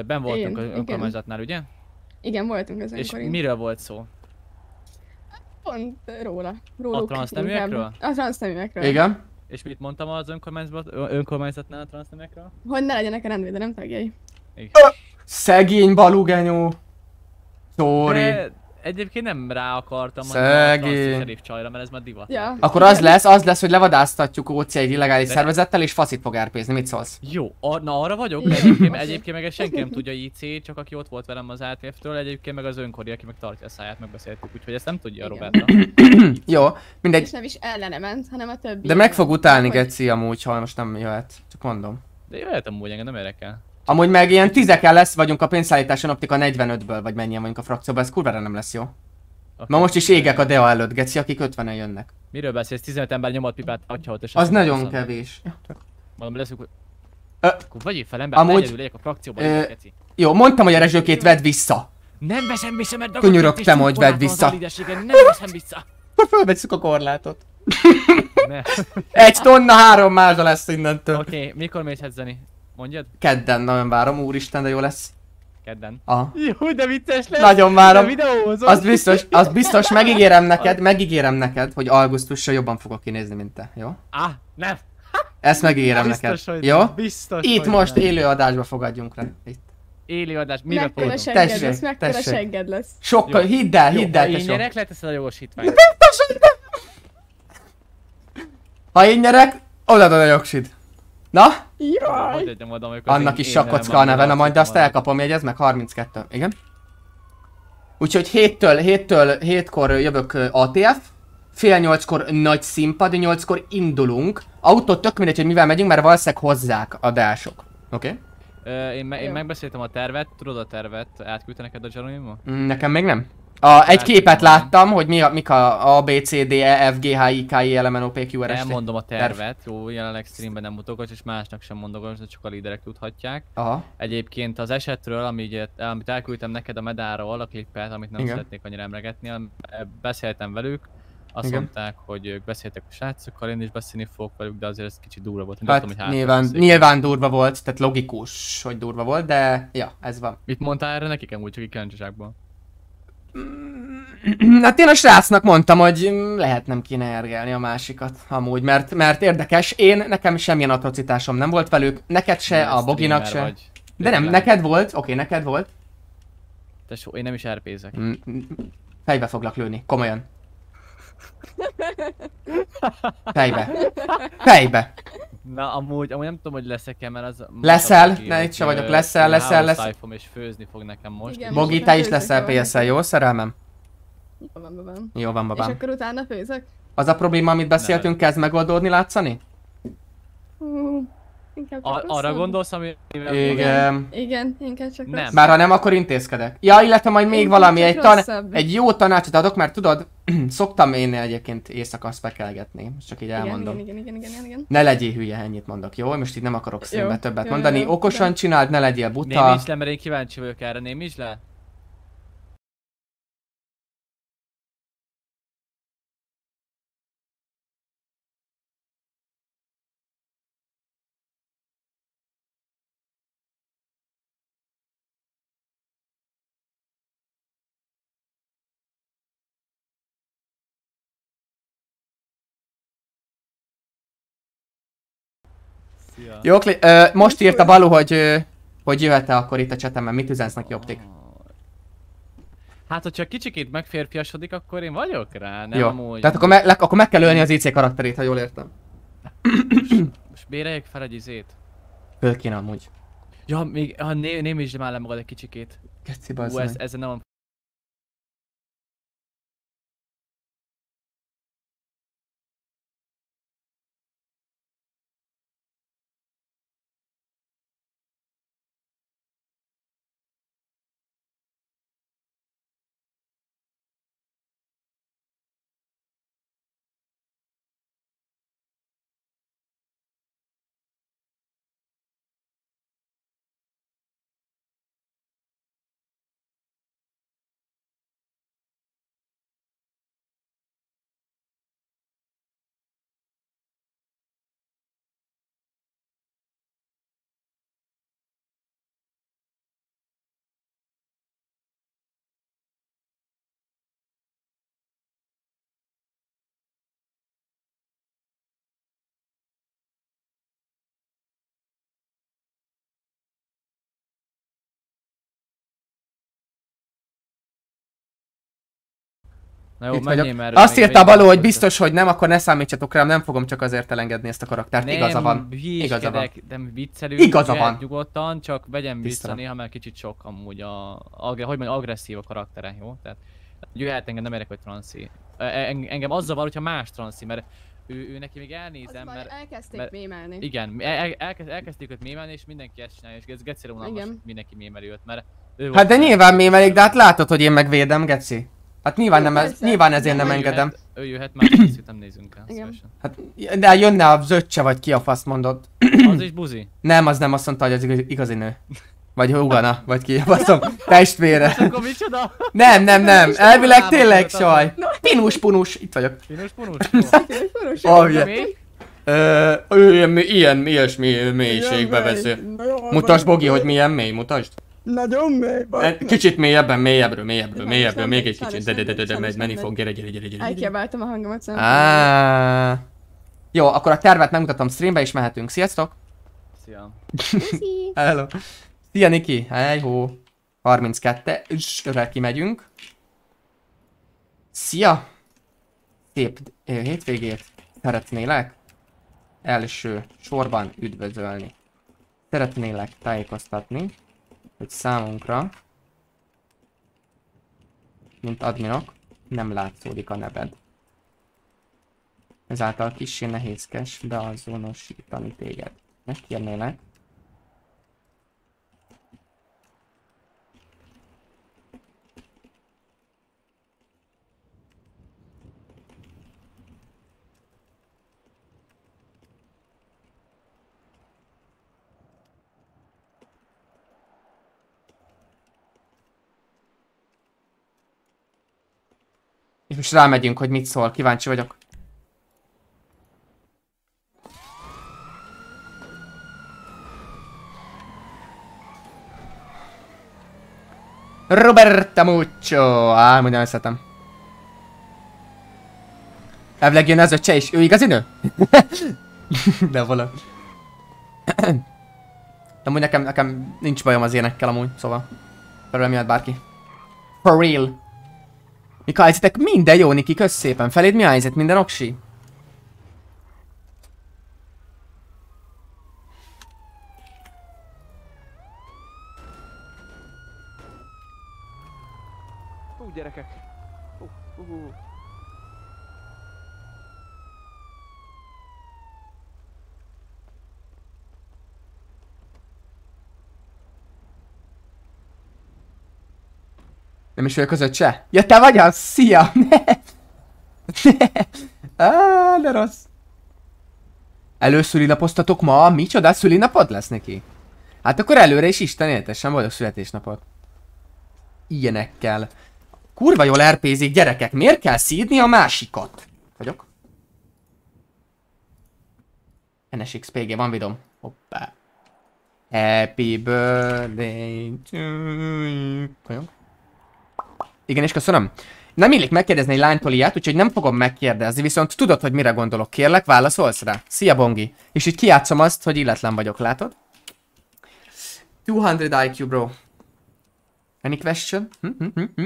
Ben voltunk Én, az igen. önkormányzatnál, ugye? Igen, voltunk az És önkorin. miről volt szó? Pont róla. Róluk A transzneműekről? A transzneműekről. Igen? És mit mondtam az önkormányzatnál a transznemekről? Hogy ne legyenek a rendvédelem tagjai. Szegény balugenyó. Sorry. De egyébként nem rá akartam Szegény. csajra, mert ez már divat. Ja. Akkor az lesz, az lesz, hogy levadáztatjuk OC egy illegális szervezettel, és faszit fog RP-zni. Mit szólsz? Jó, a, na arra vagyok, de egyébként, egyébként meg senki nem tudja IC, csak aki ott volt velem az ATF-től, egyébként meg az önkori, aki meg tartja a száját, megbeszéltük, úgyhogy ezt nem tudja a Roberta. Jó, mindegy. És nem is ellene ment, hanem a többi. De meg fog utálni Geci amúgy, ha most nem jöhet. Csak mondom. De jöhet amúgy engem nem érdekel. Amúgy meg ilyen tizeken lesz vagyunk a pénzszállításon optika 45-ből, vagy mennyien vagyunk a frakcióban, ez kurvára nem lesz jó. Okay. Ma most is égek a DEA előtt, Geci, akik 50-en jönnek. Miről beszélsz? 15 ember nyomott pipát, atyahot és Az nagyon kevés. Mondom, leszünk, hogy... Ö, Akkor vagy fel ember, amúgy- egyedül legyek a frakcióban, Ö. Geci. Jó, mondtam, hogy a rezsőkét vedd vissza. Nem veszem vissza, mert Könyörögtem, hogy vedd vissza. Nem veszem vissza. Akkor fölvegyszük a korlátot. Egy tonna három mázsa lesz innentől. Oké, okay, mikor mész edzeni? Mondjad? Kedden, nagyon várom, úristen, de jó lesz. Kedden. Aha. Jó, de vicces lesz. Nagyon várom. De videózol. Az biztos, az biztos, megígérem neked, megígérem neked, hogy augusztusra jobban fogok kinézni, mint te, jó? Ah, nem. Ezt megígérem Biztos, neked, hogy jó? Biztos, Itt hogy most nem. élő adásba fogadjunk le. Itt. Élő adás, fogod? segged Tessék, lesz, mekkora tessék. segged lesz. Sokkal, Jó. hidd el, Jó, hidd el, Ha én nyerek, leteszed a jogosítványt. Ha én nyerek, odaadod a jogsid. Na? Jaj! Hogy adjam oda, amikor Annak is én sakkocka a neve, na majd a azt elkapom, jegyez meg, 32. Igen? Úgyhogy héttől, héttől, hétkor jövök ö, ATF, fél nyolckor nagy színpad, nyolckor indulunk. Autó tök mindegy, hogy mivel megyünk, mert valószínűleg hozzák adások. Oké? Okay? Ö, én, me- én megbeszéltem a tervet, tudod a tervet, átküldte neked a Geronimo? Mm, Nekem még nem. A, egy képet láttam, hogy mi a, mik a A, B, C, D, E, F, G, H, I, K, I, L, M, N, O, P, Q, R, S, Nem T. mondom a Terv. tervet, jó, jelenleg streamben nem mutogass, és másnak sem mondogass, de csak a líderek tudhatják. Aha. Egyébként az esetről, amit, amit elküldtem neked a medáról, a klippet, amit nem Igen. szeretnék annyira emlegetni, em- e- beszéltem velük, azt Igen. mondták, hogy ők beszéltek a srácokkal, én is beszélni fogok velük, de azért ez kicsit durva volt. Hát tudom, hogy nyilván, nyilván durva volt, tehát logikus, hogy durva volt, de ja, ez van. Mit mondtál erre nekik amúgy csak így kíváncsiságból? Hát én a srácnak mondtam, hogy mm, lehet nem kéne ergelni a másikat, amúgy, mert, mert érdekes, én, nekem semmilyen atrocitásom nem volt velük, neked se, Mert a Boginak se. streamer vagy. De nem, Tényleg. neked volt, oké, neked volt. Tesó, én nem is RP-zek. Mm, mm, Fejbe foglak lőni, komolyan. Fejbe. Fejbe. Na amúgy, amúgy nem tudom, hogy leszek-e, mert az... Leszel? Ne, itt se vagyok. Leszel, leszel, leszel. life-om és főzni fog nekem most. Igen. Bogi, te is leszel PSL, jó szerelmem? Jó van, babám. Jó van, És babám. akkor utána főzök? Az a probléma, amit beszéltünk, kezd megoldódni, látszani? Inkább csak A- arra gondolsz, ami... Igen. Igen, inkább csak Nem. rosszabb. Bár ha nem, akkor intézkedek. Ja, illetve majd még Én valami, egy, tan- egy jó tanácsot adok, mert tudod, szoktam én egyébként éjszaka spekelgetni, most csak így Igen, elmondom. igen, igen, igen, igen, igen. Ne legyél hülye, ennyit mondok, jó? Most így nem akarok színbe Jó, többet jó, mondani. jó, Okosan de- csináld, ne legyél buta. Némíts le, mert én kíváncsi vagyok erre, némíts le? Szia. Jó, Kli- ö, most írta Balu, hogy, hogy jöhet-e akkor itt a csetemben. Mit üzensz neki, optik? Hát, hogyha kicsikét megférfiasodik, akkor én vagyok rá, nem Jó. amúgy. Tehát akkor, me- le- akkor meg kell ölni az IC karakterét, ha jól értem. Most béreljek fel egy izét. Föl kéne amúgy. Ja, még, ha né, némítsd már le magad egy kicsikét. Geci, Ú, ez, ezzel nem Na jó, Itt menjél, mert Azt írta a Baló, hogy biztos, hogy nem, akkor ne számítsatok rám, nem fogom csak azért elengedni ezt a karaktert. Nem, Igaza van. Igaza van. nem viccelünk, Igaza van. nyugodtan, csak vegyem vissza néha, mert kicsit sok amúgy a, agre, hogy mondjam, agresszív a karaktere, jó? Tehát jöhet engem, nem érek, hogy transzi. E- en- Engem az zavar, hogyha más transzi, mert ő, ő neki még elnézem, mert... elkezdték mert, mémelni. Igen, el, el, elkezd, elkezdték őt mémelni, és mindenki ezt csinálja, és ez gecire unalmas, Igen. mindenki mémeli őt, mert ő Hát de nyilván mémelik, de hát látod, hogy én megvédem, Geci. Hát nyilván, nem ez, nyilván ezért nem Ő engedem. Jöhet, ő jöhet, transzi nem nézünk. Igen. szívesen. Hát, de jönne a zöccse, vagy ki a fasz mondod. Az is buzi. Nem, az nem azt mondta, hogy az igaz- igazi nő. Vagy Hugana, vagy ki, faszom, testvére. Akkor micsoda? Nem, nem, nem, elvileg tényleg saj. Pinus punus, itt vagyok. Pinus punus? Oh, yeah. Ö, ő ilyen, ilyen, ilyesmi mélységbe veszi. Mutasd Bogi, hogy milyen mély, mutasd. Nagyon mély Eh, Kicsit mélyebben, mélyebbről, mélyebbről, mélyebbről, még egy kicsit. De, de, de, de, de, megy, menni fog, gyere, gyere, gyere, gyere. Elkiabáltam a hangomat. Á. Jó, akkor a tervet megmutatom streambe és mehetünk. Sziasztok! Szia. Hello! Szia Niki! Hey ho! 32 és öreg kimegyünk. Szia! Szép ö, hétvégét szeretnélek első sorban üdvözölni. Szeretnélek tájékoztatni, hogy számunkra, mint adminok, nem látszódik a neved. Ezáltal kissé nehézkes beazonosítani téged. Megkérnélek, És most rámegyünk, hogy mit szól. Kíváncsi vagyok. Roberta Muccio! Á, mondjam, ezt szeretem. Elvileg jön az öccse is. Ő igazi nő? De vala. Amúgy nekem, nekem nincs bajom az énekkel amúgy, szóval. Felőlem jöhet bárki. For real. Mik a helyzetek? Minden jó, Niki, kösz szépen. Feléd mi a helyzet? Minden oksi? Hú, gyerekek. Hú, hú, hú. Nem is vagyok az öccse? Ja, te vagy az? Szia! Á, de rossz. Előszülinapoztatok ma? Micsoda szülinapod lesz neki? Hát akkor előre is Isten éltessen boldog születésnapot. Ilyenekkel. Kurva jól RP-zik, gyerekek, miért kell szídni a másikat? Vagyok? NSXPG, van videóm. Hoppá. Happy birthday to you. Vagyok? Igen, és köszönöm. Nem illik megkérdezni egy lánytól ilyet, úgyhogy nem fogom megkérdezni, viszont tudod, hogy mire gondolok. Kérlek, válaszolsz rá? Szia, Bongi. És így kiátszom azt, hogy illetlen vagyok, látod? 200 IQ, bro. Any question? Hm, hm, hm.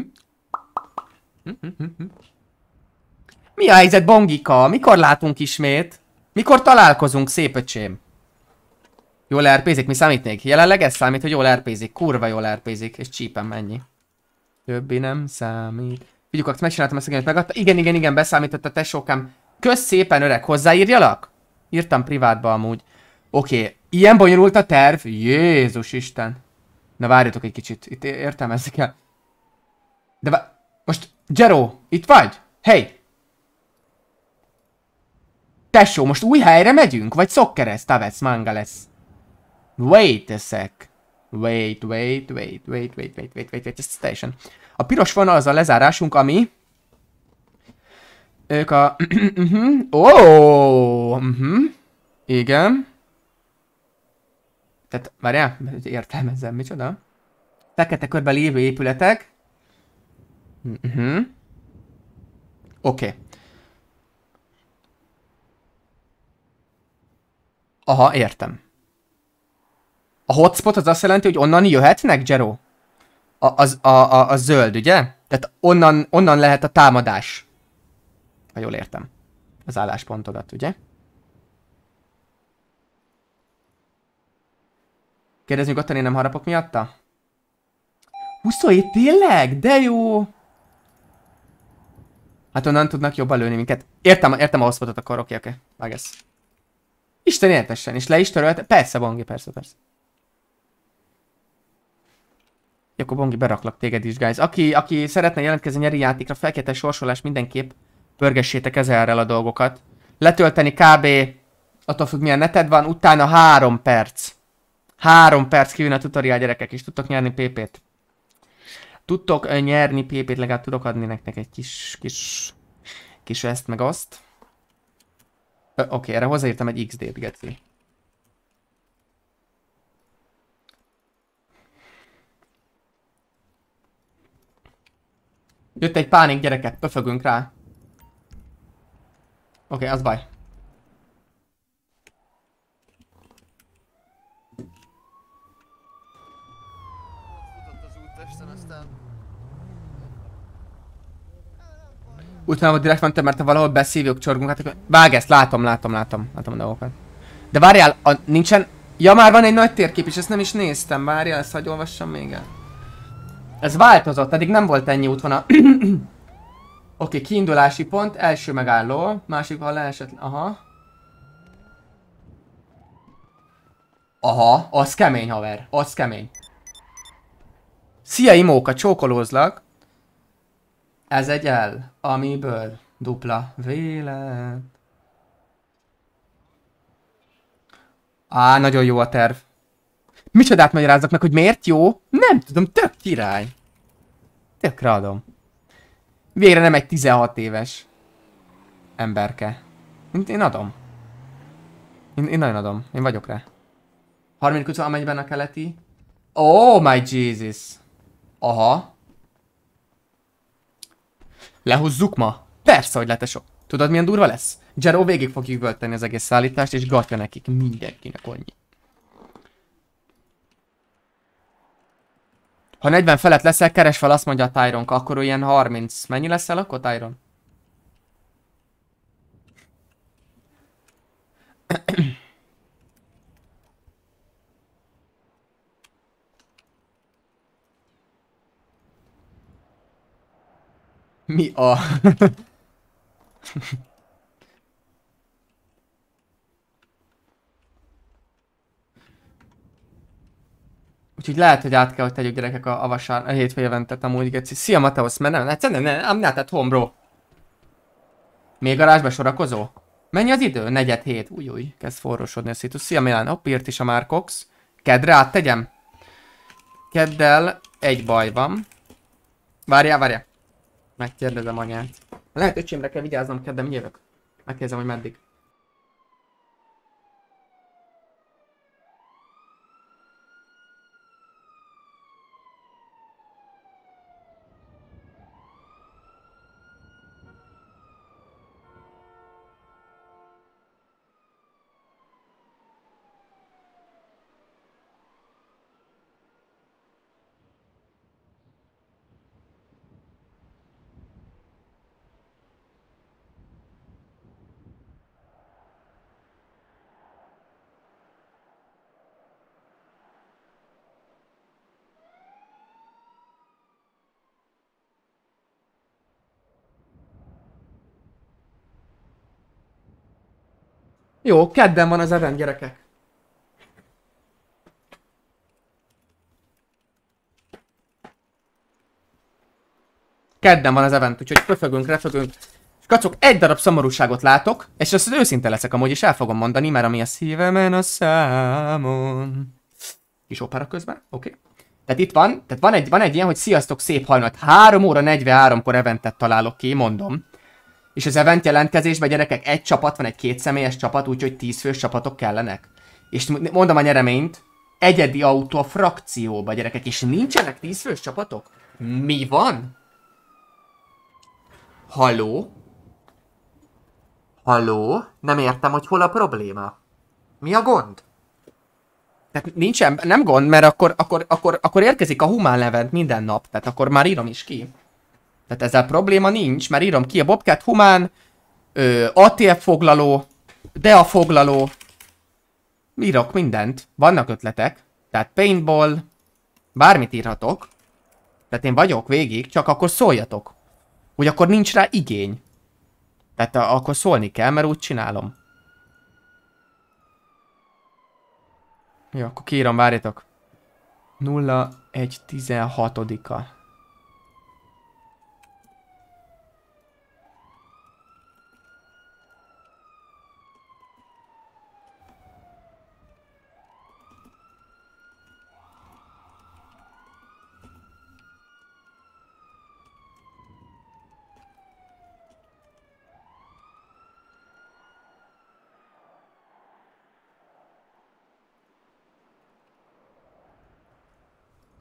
Mi a helyzet, Bongika? Mikor látunk ismét? Mikor találkozunk, szép öcsém? Jól erpézik? Mi számítnék? Jelenleg ez számít, hogy jól erpézik. Kurva jól erpézik. És csípem ennyi. Többi nem számít. Figyelj, akkor megcsináltam ezt, hogy megadta. Igen, igen, igen, beszámított a tesókám. Kösz szépen, öreg, hozzáírjalak? Írtam privátba amúgy. Oké, okay. ilyen bonyolult a terv? Jézus Isten. Na várjatok egy kicsit, itt értelmezni kell. De most, Jero, itt vagy? Hey! Tesó, most új helyre megyünk? Vagy szokkeres, Tavec, manga lesz? Wait a sec. Wait, wait, wait, wait, wait, wait, wait, wait, wait, ez teljesen. A piros vonal az a lezárásunk, ami... Ők a... Ó, oh. Igen. Tehát, várjál, értelmezzem, micsoda? Fekete körben lévő épületek. Uh-huh. Oké. Aha, értem. A hotspot az azt jelenti, hogy onnan jöhetnek, Jero? A, az, a, a, a zöld, ugye? Tehát onnan, onnan lehet a támadás. ha jól értem az álláspontodat, ugye? Kérdezni nyugodtan, én nem harapok miatta? 27 tényleg? De jó! Hát onnan tudnak jobban lőni minket. Értem, értem a hotspotot akkor, oké, oké. Meg ez. Isten értessen, és le is törölte. Persze, Bongi, persze, persze. Ja, akkor Bongi, beraklak téged is, guys. Aki, aki szeretne jelentkezni nyeri játékra, felkétes sorsolás mindenképp. Pörgessétek ezerrel a dolgokat. Letölteni kb. attól függ milyen neted van, utána három perc. Három perc kijön a tutorial gyerekek, és tudtok nyerni PP-t. Tudtok nyerni PP-t, legalább tudok adni nektek egy kis, kis, kis ezt meg azt. Oké, okay, erre hozzáírtam egy XD-t, geci. Jött egy pánik gyereket, pöfögünk rá. Oké, okay, az baj. Utána direkt mentem, mert te valahol beszívjuk, csorgunk, hát vág ezt, látom, látom, látom, látom a dolgokat. De várjál, a, nincsen... Ja, már van egy nagy térkép is, ezt nem is néztem, várjál, ezt hagyj még el. Ez változott, eddig nem volt ennyi útvonal. Oké, okay, kiindulási pont, első megálló, másik ha leesett, aha. Aha, az kemény haver, az kemény. Szia imóka, csókolózlak. Ez egy el, amiből dupla vélet. Á, nagyon jó a terv. Micsodát magyarázok meg, hogy miért jó? Nem tudom, tök király. Tökre adom. Végre nem egy 16 éves emberke. Én, én adom. Én, én nagyon adom. Én vagyok rá. 30 kuca, amelyben a keleti. Oh my Jesus. Aha. Lehozzuk ma? Persze, hogy letesok. Tudod milyen durva lesz? Jero végig fog üvölteni az egész szállítást, és gatja nekik mindenkinek annyi. Ha 40 felett leszel, keres fel, azt mondja a Tyron, akkor ilyen 30. Mennyi leszel akkor, Tyron? Mi a... Úgyhogy lehet, hogy át kell, hogy tegyük gyerekek a, a vasár, a hétfő eventet amúgy geci. Szia Mateusz, mert nem, egyszerűen nem, nem, nem, nem, home bro. Még garázsba sorakozó? Mennyi az idő? Negyed hét. Új, új, kezd forrósodni a szitu. Szia Milán, hopp, írt is a Márkox. Kedre áttegyem? Keddel egy baj van. Várjál, várjál. Megkérdezem anyát. Lehet öcsémre kell vigyáznom kedden, jövök. Megkérdezem, hogy meddig. Jó, kedden van az event, gyerekek. Kedden van az event, úgyhogy pöfögünk, refögünk. És kacok, egy darab szomorúságot látok, és azt őszinte leszek amúgy, is el fogom mondani, mert ami a szívemen a számon. Kis opera közben, oké. Okay. Tehát itt van, tehát van egy, van egy ilyen, hogy sziasztok, szép hajnat. 3 óra 43-kor eventet találok ki, mondom. És az event jelentkezésben gyerekek egy csapat van, egy két személyes csapat, úgyhogy tíz fős csapatok kellenek. És mondom a nyereményt, egyedi autó a frakcióba gyerekek, és nincsenek tíz fős csapatok? Mi van? Haló? Haló? Nem értem, hogy hol a probléma. Mi a gond? Tehát nincsen, nem gond, mert akkor, akkor, akkor, akkor érkezik a humán event minden nap, tehát akkor már írom is ki. Tehát ezzel probléma nincs, mert írom ki a Bobcat humán, ATF foglaló, DEA foglaló, írok mindent, vannak ötletek, tehát paintball, bármit írhatok, tehát én vagyok végig, csak akkor szóljatok. Úgy akkor nincs rá igény. Tehát a, akkor szólni kell, mert úgy csinálom. Jó, akkor kiírom, várjatok. 0, 1, 16-a.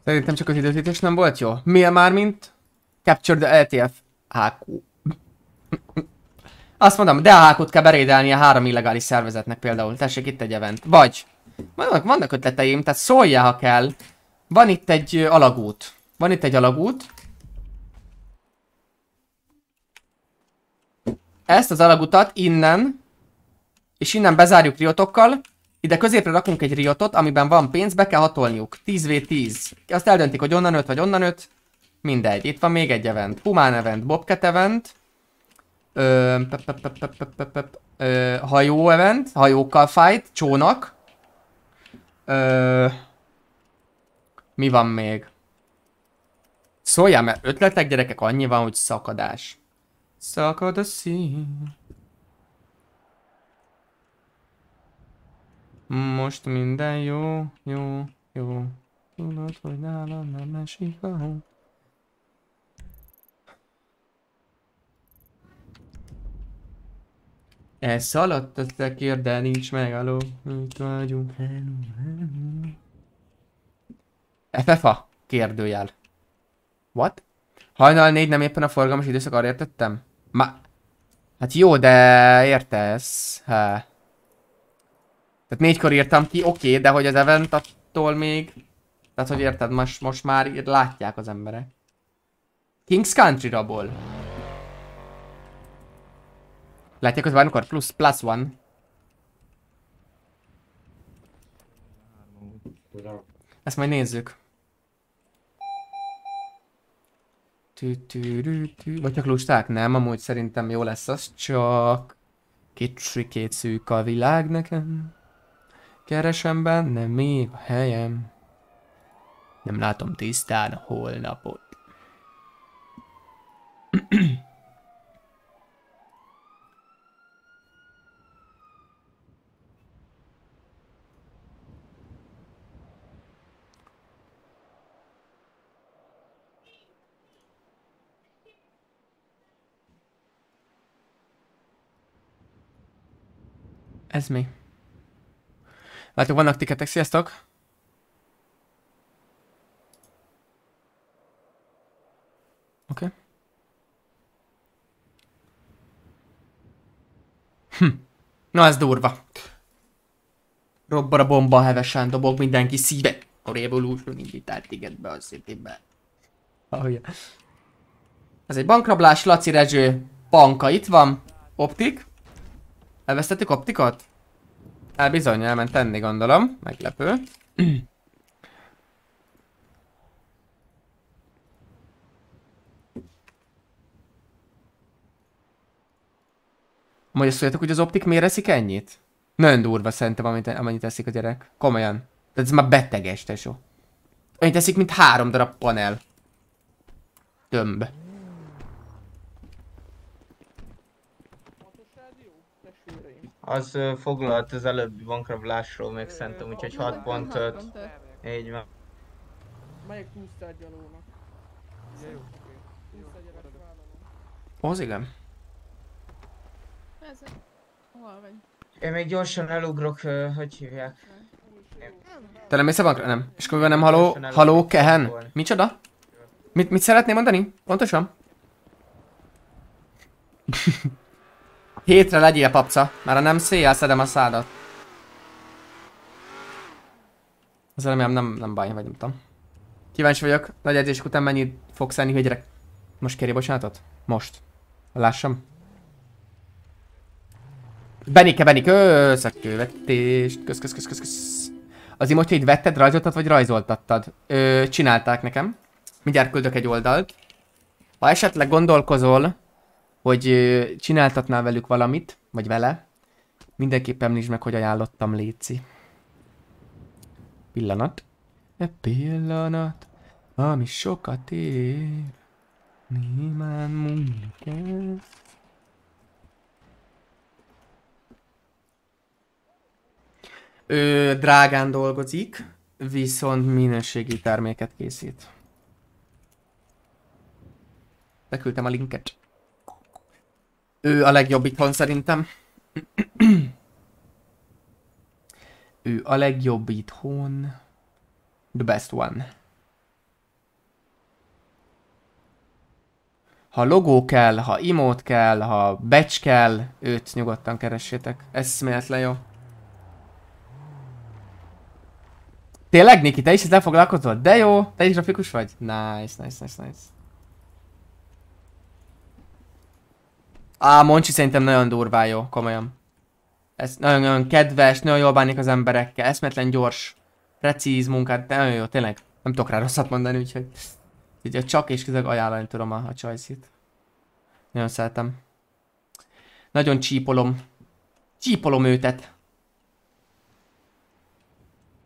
Szerintem csak az időzítés nem volt jó. Mi már mint? Capture the LTF HQ. Azt mondom, de a HQ-t kell berédelni a három illegális szervezetnek például. Tessék itt egy event. Vagy, vannak, vannak ötleteim, tehát szóljál, ha kell. Van itt egy alagút. Van itt egy alagút. Ezt az alagutat innen, és innen bezárjuk riotokkal, ide középre rakunk egy riotot, amiben van pénz, be kell hatolniuk. 10v10. Azt eldöntik, hogy onnan 5 vagy onnan 5. Mindegy. Itt van még egy event. Humán event, Bobcat event. Ö, pep, pep, pep, pep, pep, pep, ö, hajó event, hajókkal fight, csónak. Ö, mi van még? Szóljál, mert ötletek gyerekek annyi van, hogy szakadás. Szakad a szín. Most minden jó, jó, jó. Tudod, hogy nálam nem esik a hó. Elszaladt a tekér, de nincs megaló. Itt vagyunk. FFA? Kérdőjel. What? Hajnal négy nem éppen a forgalmas időszak, arra értettem? Ma... Hát jó, de értesz. Hát. Tehát négykor írtam ki, oké, okay, de hogy az event attól még... Tehát, hogy érted, most, most már látják az emberek. King's Country rabol. Látják, hogy van plusz, plus one. Ezt majd nézzük. Tű, tű, tű, tű. Vagy csak lusták? Nem, amúgy szerintem jó lesz az, csak... Kicsikét szűk a világ nekem. Keresem benne még a helyem. Nem látom tisztán holnapot. Ez mi? Látok, vannak tiketek, sziasztok! Oké. Okay. Hm. Na ez durva. Robban a bomba, hevesen dobog mindenki szíve. A Revolution indítált tigetbe a citybe. Oh, yeah. Ez egy bankrablás, Laci Rezső banka itt van. Optik. Elvesztettük optikot? Hát bizony, elment tenni gondolom. Meglepő. Majd azt tudjátok, hogy az optik miért eszik ennyit? Nagyon durva szerintem, amit, amennyit eszik a gyerek. Komolyan. Tehát ez már beteges, tesó. Annyit eszik, mint három darab panel. Tömb. Az foglalt az előbbi bankrablásról még szerintem, úgyhogy 6.5. Így van. Melyik húztál gyalónak? Az igen. Ez hol vagy? Én még gyorsan elugrok, hogy hívják? Te nem mész a bankra? Nem. És akkor nem haló, haló kehen? Micsoda? Mit, mit szeretnél mondani? Pontosan? Hétre legyél papca, mert ha nem széjjel szedem a szádat. Az remélem nem, nem baj, vagy nem tudom. Kíváncsi vagyok, nagy edzések után mennyit fogsz enni, hogy gyerek. Most kéri bocsánatot? Most. Lássam. Benike, Benike, szekővetést. Kösz, kösz, kösz, kösz, kösz. Az hogy vetted, rajzoltad vagy rajzoltattad? Ö, csinálták nekem. Mindjárt küldök egy oldalt. Ha esetleg gondolkozol, hogy csináltatnál velük valamit, vagy vele, mindenképpen említsd meg, hogy ajánlottam Léci. Pillanat. E pillanat, ami sokat ér. Némán múlik ez. Ő drágán dolgozik, viszont minőségi terméket készít. Beküldtem a linket. Ő a legjobb itthon szerintem. ő a legjobb itthon. The best one. Ha logó kell, ha imót kell, ha becs kell, őt nyugodtan keressétek. Eszméletlen jó. Tényleg, Niki, te is ezzel foglalkozol? De jó, te is grafikus vagy? Nice, nice, nice, nice. Á, Moncsi szerintem nagyon durvá jó, komolyan. Ez nagyon-nagyon kedves, nagyon jól bánik az emberekkel, eszmetlen gyors, precíz munkát, de nagyon jó, tényleg. Nem tudok rá rosszat mondani, úgyhogy... Ugye csak és kizárólag ajánlani tudom a, a csajszit. Nagyon szeretem. Nagyon csípolom. Csípolom őtet.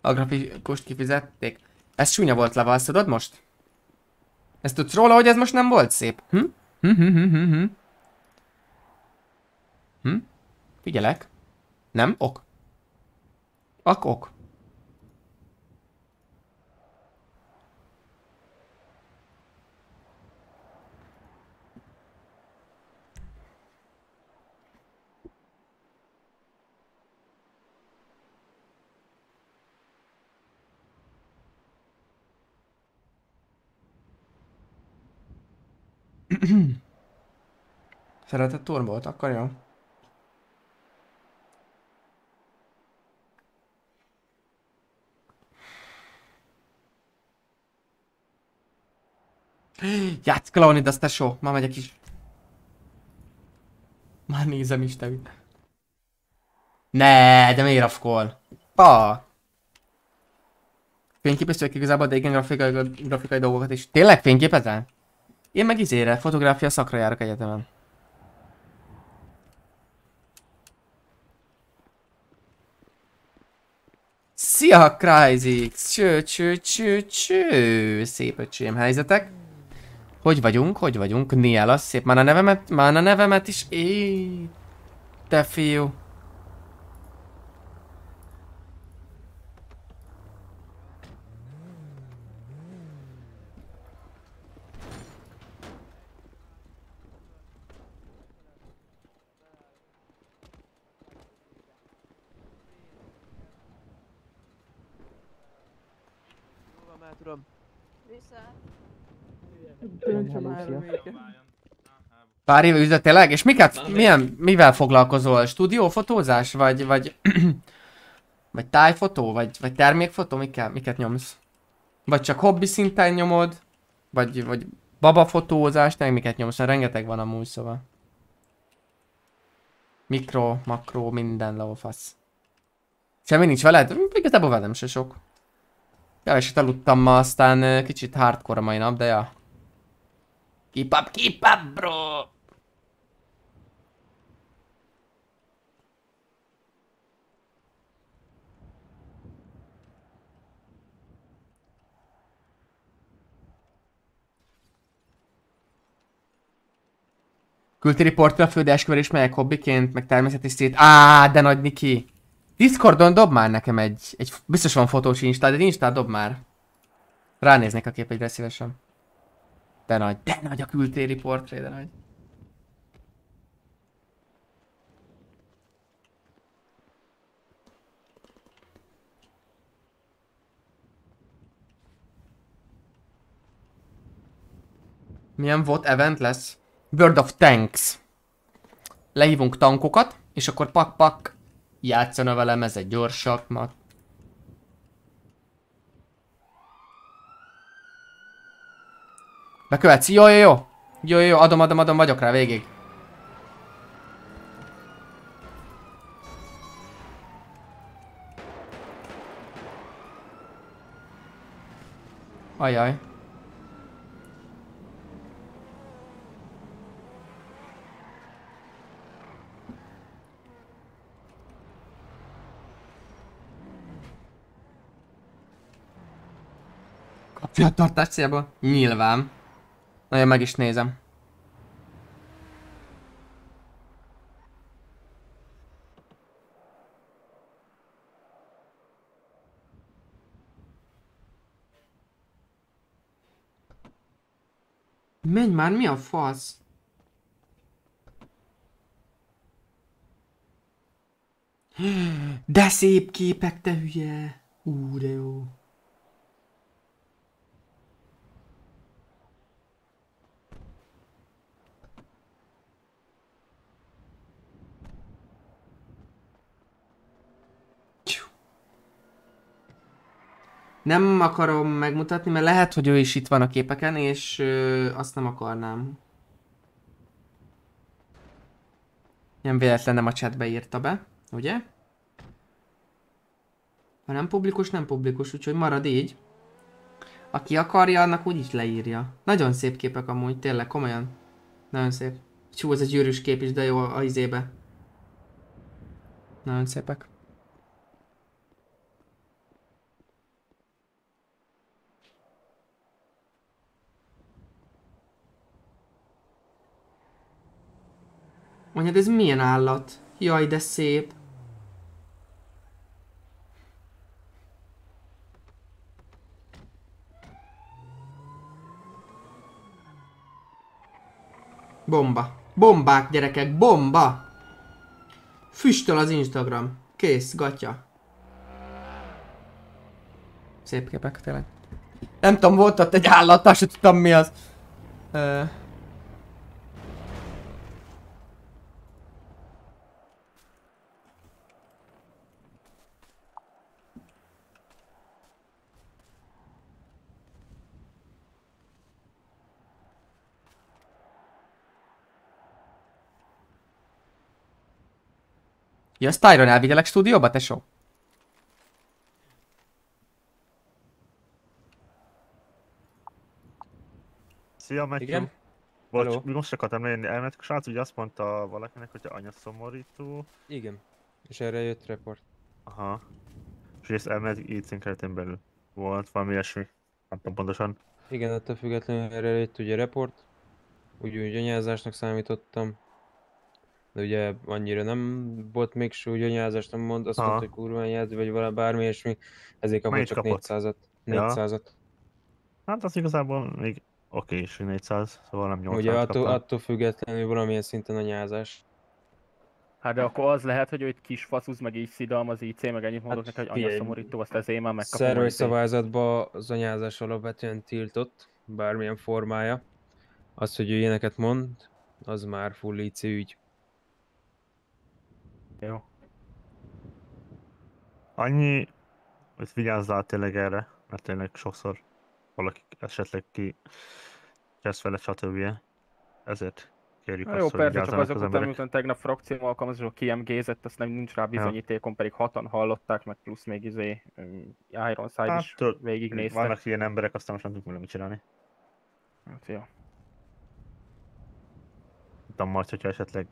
A grafikust kifizették. Ez csúnya volt levalsz, tudod most? Ezt tudsz róla, hogy ez most nem volt szép? Hm? Hm, hm, hm, hm, hm. Hm? Figyelek. Nem? Ok. Ak, ok. Szeretett turbót? Akkor jó. Játsz te tesó. Már megyek is. Már nézem is, te Ne, de miért afkol? Pa! Fényképeztük igazából, de igen, grafikai, grafikai dolgokat is. Tényleg fényképezel? Én meg izére, fotográfia szakra járok egyetemen. Szia, Cryzix! Cső, cső, cső, cső! Szép öcsém helyzetek. Hogy vagyunk? Hogy vagyunk? Niela, szép. Már a nevemet, már a nevemet is. Éj, te fiú. Pár éve üzletileg? És miket, milyen, mivel foglalkozol? Stúdiófotózás? Vagy, vagy, vagy tájfotó? Vagy, vagy termékfotó? Miket, miket nyomsz? Vagy csak hobbi szinten nyomod? Vagy, vagy babafotózás? Nem, miket nyomsz? Mert rengeteg van amúgy, szóval. Mikro, makro, minden lófasz. Semmi nincs veled? Igazából velem se sok. Keveset aludtam ma, aztán kicsit hardcore a mai nap, de ja. Keep up, keep up, bro! Küldti riportra a földesküver is melyek hobbiként, meg természeti szét. Á, de nagy Niki! Discordon dob már nekem egy, egy biztos van fotós Insta, de Insta dob már. Ránéznék a képegyre szívesen. De nagy, de nagy a kültéri portré, de nagy. Milyen volt event lesz? World of Tanks. Lehívunk tankokat, és akkor pak-pak játszana velem, ez egy gyorsak, mat. Bekövetsz? Jó, jó, jó. Jó, jó, adom, adom, adom, vagyok rá végig. Ajaj. Kapja a Kapcsolattartás célból? Nyilván. Nagyon meg is nézem. Menj már, mi a fasz? De szép képek, te hülye! Ú, de jó. Nem akarom megmutatni, mert lehet, hogy ő is itt van a képeken, és ö, azt nem akarnám. Nem véletlen nem a chatbe írta be, ugye? Ha nem publikus, nem publikus, úgyhogy marad így. Aki akarja, annak úgyis leírja. Nagyon szép képek amúgy, tényleg, komolyan. Nagyon szép. Csú, ez egy gyűrűs kép is, de jó a izébe. Nagyon szépek. Mondjad, ez milyen állat? Jaj, de szép. Bomba. Bombák, gyerekek, bomba! Füstöl az Instagram. Kész, gatya. Szép képek, tényleg. Nem tudom, volt ott egy állat, azt tudtam mi az. Uh... Ja, Styron elvigyelek stúdióba, tesó? Szia, Matthew. Igen? Bocs, Hello. most akartam lenni, elment a srác, ugye azt mondta valakinek, hogy anya szomorító. Igen. És erre jött report. Aha. És ezt elment így keretén belül. Volt valami ilyesmi. Nem tudom pontosan. Igen, attól függetlenül erre jött ugye report. Úgy, úgy anyázásnak számítottam. De ugye annyira nem volt még anyázás, nem mond, azt Aha. mondta, hogy kurva anyáz, vagy valami bármi ilyesmi. Ezért kapott Mennyit csak kapott? 400-at. Ja. 400-at. Hát az igazából még oké is, hogy 400, szóval nem 800 Ugye attól, kaptam. attól függetlenül valamilyen szinten anyázás. Hát de akkor az lehet, hogy ő egy kis faszusz, meg így szidalmaz IC, meg ennyit mondok neki, hogy anya szomorító, azt ezért már megkapom. Izé. szabályzatban az anyázás alapvetően tiltott, bármilyen formája. Az, hogy ő ilyeneket mond, az már full IC ügy. Jó. Annyi, hogy vigyázzál tényleg erre, mert tényleg sokszor valaki esetleg ki kezd vele stb. Ezért kérjük Na azt, jó, hogy persze, csak azok az után, miután tegnap frakció alkalmazásról kiemgézett, azt nem nincs rá bizonyítékon, pedig hatan hallották, meg plusz még izé um, Ironside is tudod, végignézte. Vannak ilyen emberek, aztán most nem tudunk mit csinálni. Hát jó. Tudom majd, hogyha esetleg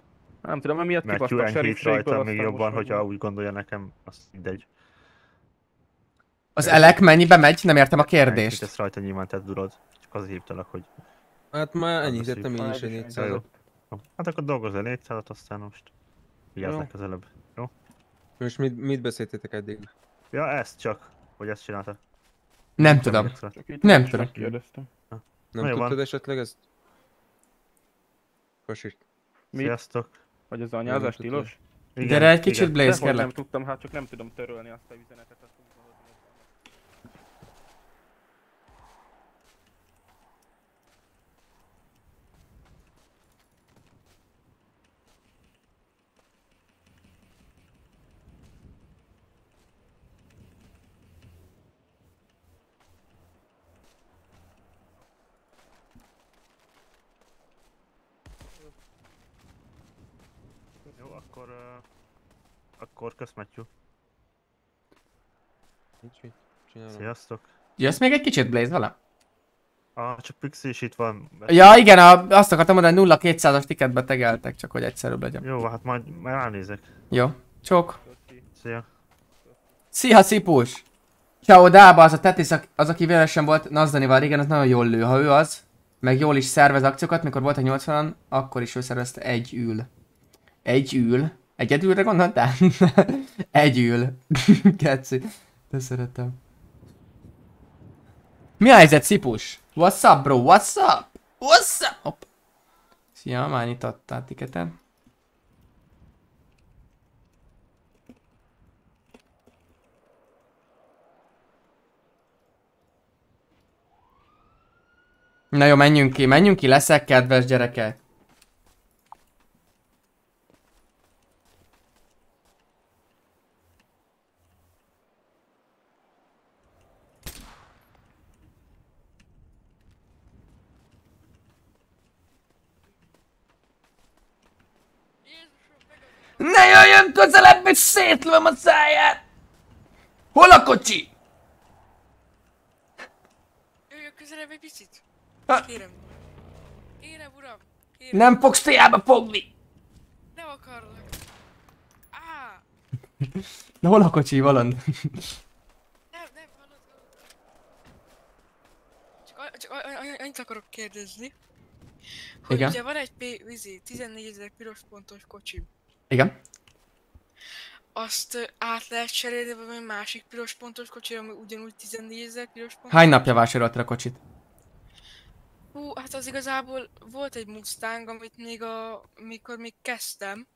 Nem tudom, emiatt mert kibasztak sheriffségből, rajta még jobban, hogyha úgy gondolja nekem, az mindegy. Az elek mennyibe megy? Nem értem a kérdést. Enyhítesz rajta nyilván te tudod, csak azért hívtalak, hogy... Hát már ennyi Agresszív. tettem én is egy Ja, 400 jó. Jó. Hát akkor dolgozol 400 aztán most vigyázz legközelebb. Jó? Most mit, mit beszéltetek eddig? Ja, ezt csak, hogy ezt csinálta. Nem tudom. Nem tudom. Megkérdeztem. Nem tudtad esetleg ezt? Kosik. Mi? Sziasztok. Hogy az anyázás Nem tudtam. tilos? Igen, Gyere egy kicsit. Blaze, kérlek. nem tudtam, hát csak nem tudom törölni azt a üzenetet. Azt úgy gondolom, hogy- Jó, akkor... Uh, akkor köszönjük. Nincs mit csinálom. Sziasztok. Jössz még egy kicsit, Blaze, vele? Ah, csak Pixi is itt van. Ja igen, a, azt akartam mondani, 0-200-as tiketbe tegeltek, csak hogy egyszerűbb legyen. Jó, hát majd, majd ránézek. Jó. Csók. Szia. Szia Szipus! Ciao Dába, az a Tetis, az aki vélesen volt Nazdanival régen, az nagyon jól lő. Ha ő az, meg jól is szervez akciókat, mikor volt a 80-an, akkor is ő szervezte egy ül. Egy ül. Egyedülre gondoltál? egy ül. Keci. De szeretem. Mi a helyzet, Szipus? What's up, bro? What's up? What's up? Szia, már nyitottál tiketet. Na jó, menjünk ki, menjünk ki, leszek kedves gyerekek. Ne jöjjön közelebb, és szétlöm a száját! Hol a kocsi? Jöjjön közelebb egy picit. Ha. Kérem. Kérem, uram. Kérem. Nem fogsz tiába fogni! Nem akarlak. Á! Na hol a kocsi, Valand? Nem, nem, hallod. Csak, csak annyit akarok kérdezni. Hogy Igen. ugye van egy P, vizé, 14 ezer piros pontos kocsim. Igen. Azt át lehet cserélni valami másik piros pontos kocsira, ami ugyanúgy 14 ezer piros pontos? Hány napja vásároltad a kocsit? Hú, hát az igazából volt egy Mustang, amit még a, mikor még kezdtem,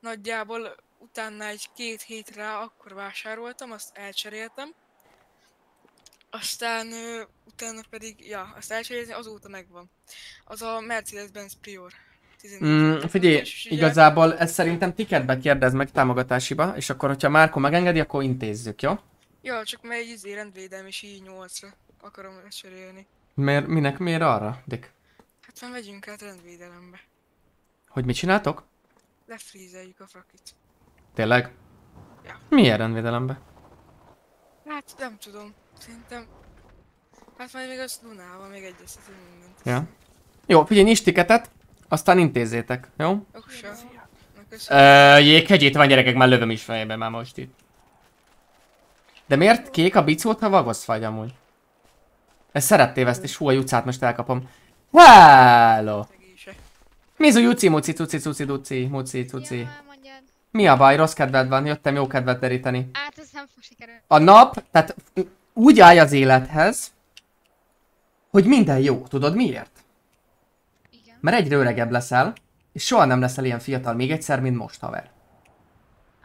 nagyjából utána egy két hétre akkor vásároltam, azt elcseréltem. Aztán ö, utána pedig, ja, azt elcserélni azóta megvan. Az a Mercedes-Benz Prior. 14 Mm, figyelj, és igazából ez szerintem tiketbe kérdez meg támogatásiba, és akkor, hogyha Márko megengedi, akkor intézzük, jó? Ja, csak mert egy izé rendvédelmi sí 8-ra akarom lecserélni. Miért, minek, miért arra, Dick? Hát már megyünk át rendvédelembe. Hogy mit csináltok? Lefrízeljük a frakit. Tényleg? Ja. Milyen rendvédelembe? Hát nem tudom. Szerintem... Hát majd még az Lunával még egyeztetünk mindent. Ja. Jó, figyelj, nyisd tiketet, aztán intézzétek, jó? Ö, jéghegyét van gyerekek, már lövöm is fejbe már most itt. De miért kék a bicót, ha vagosz vagy amúgy? Ezt szerettél ezt, és hú, a jutcát most elkapom. Hello! Mi ez a juci, muci, cuci, cuci, duci, muci, cuci? Mi a baj? Rossz kedved van, jöttem jó kedvet deríteni. Hát ez nem fog sikerülni. A nap, tehát úgy állj az élethez, hogy minden jó. Tudod miért? Mert egyre öregebb leszel, és soha nem leszel ilyen fiatal még egyszer, mint most, haver.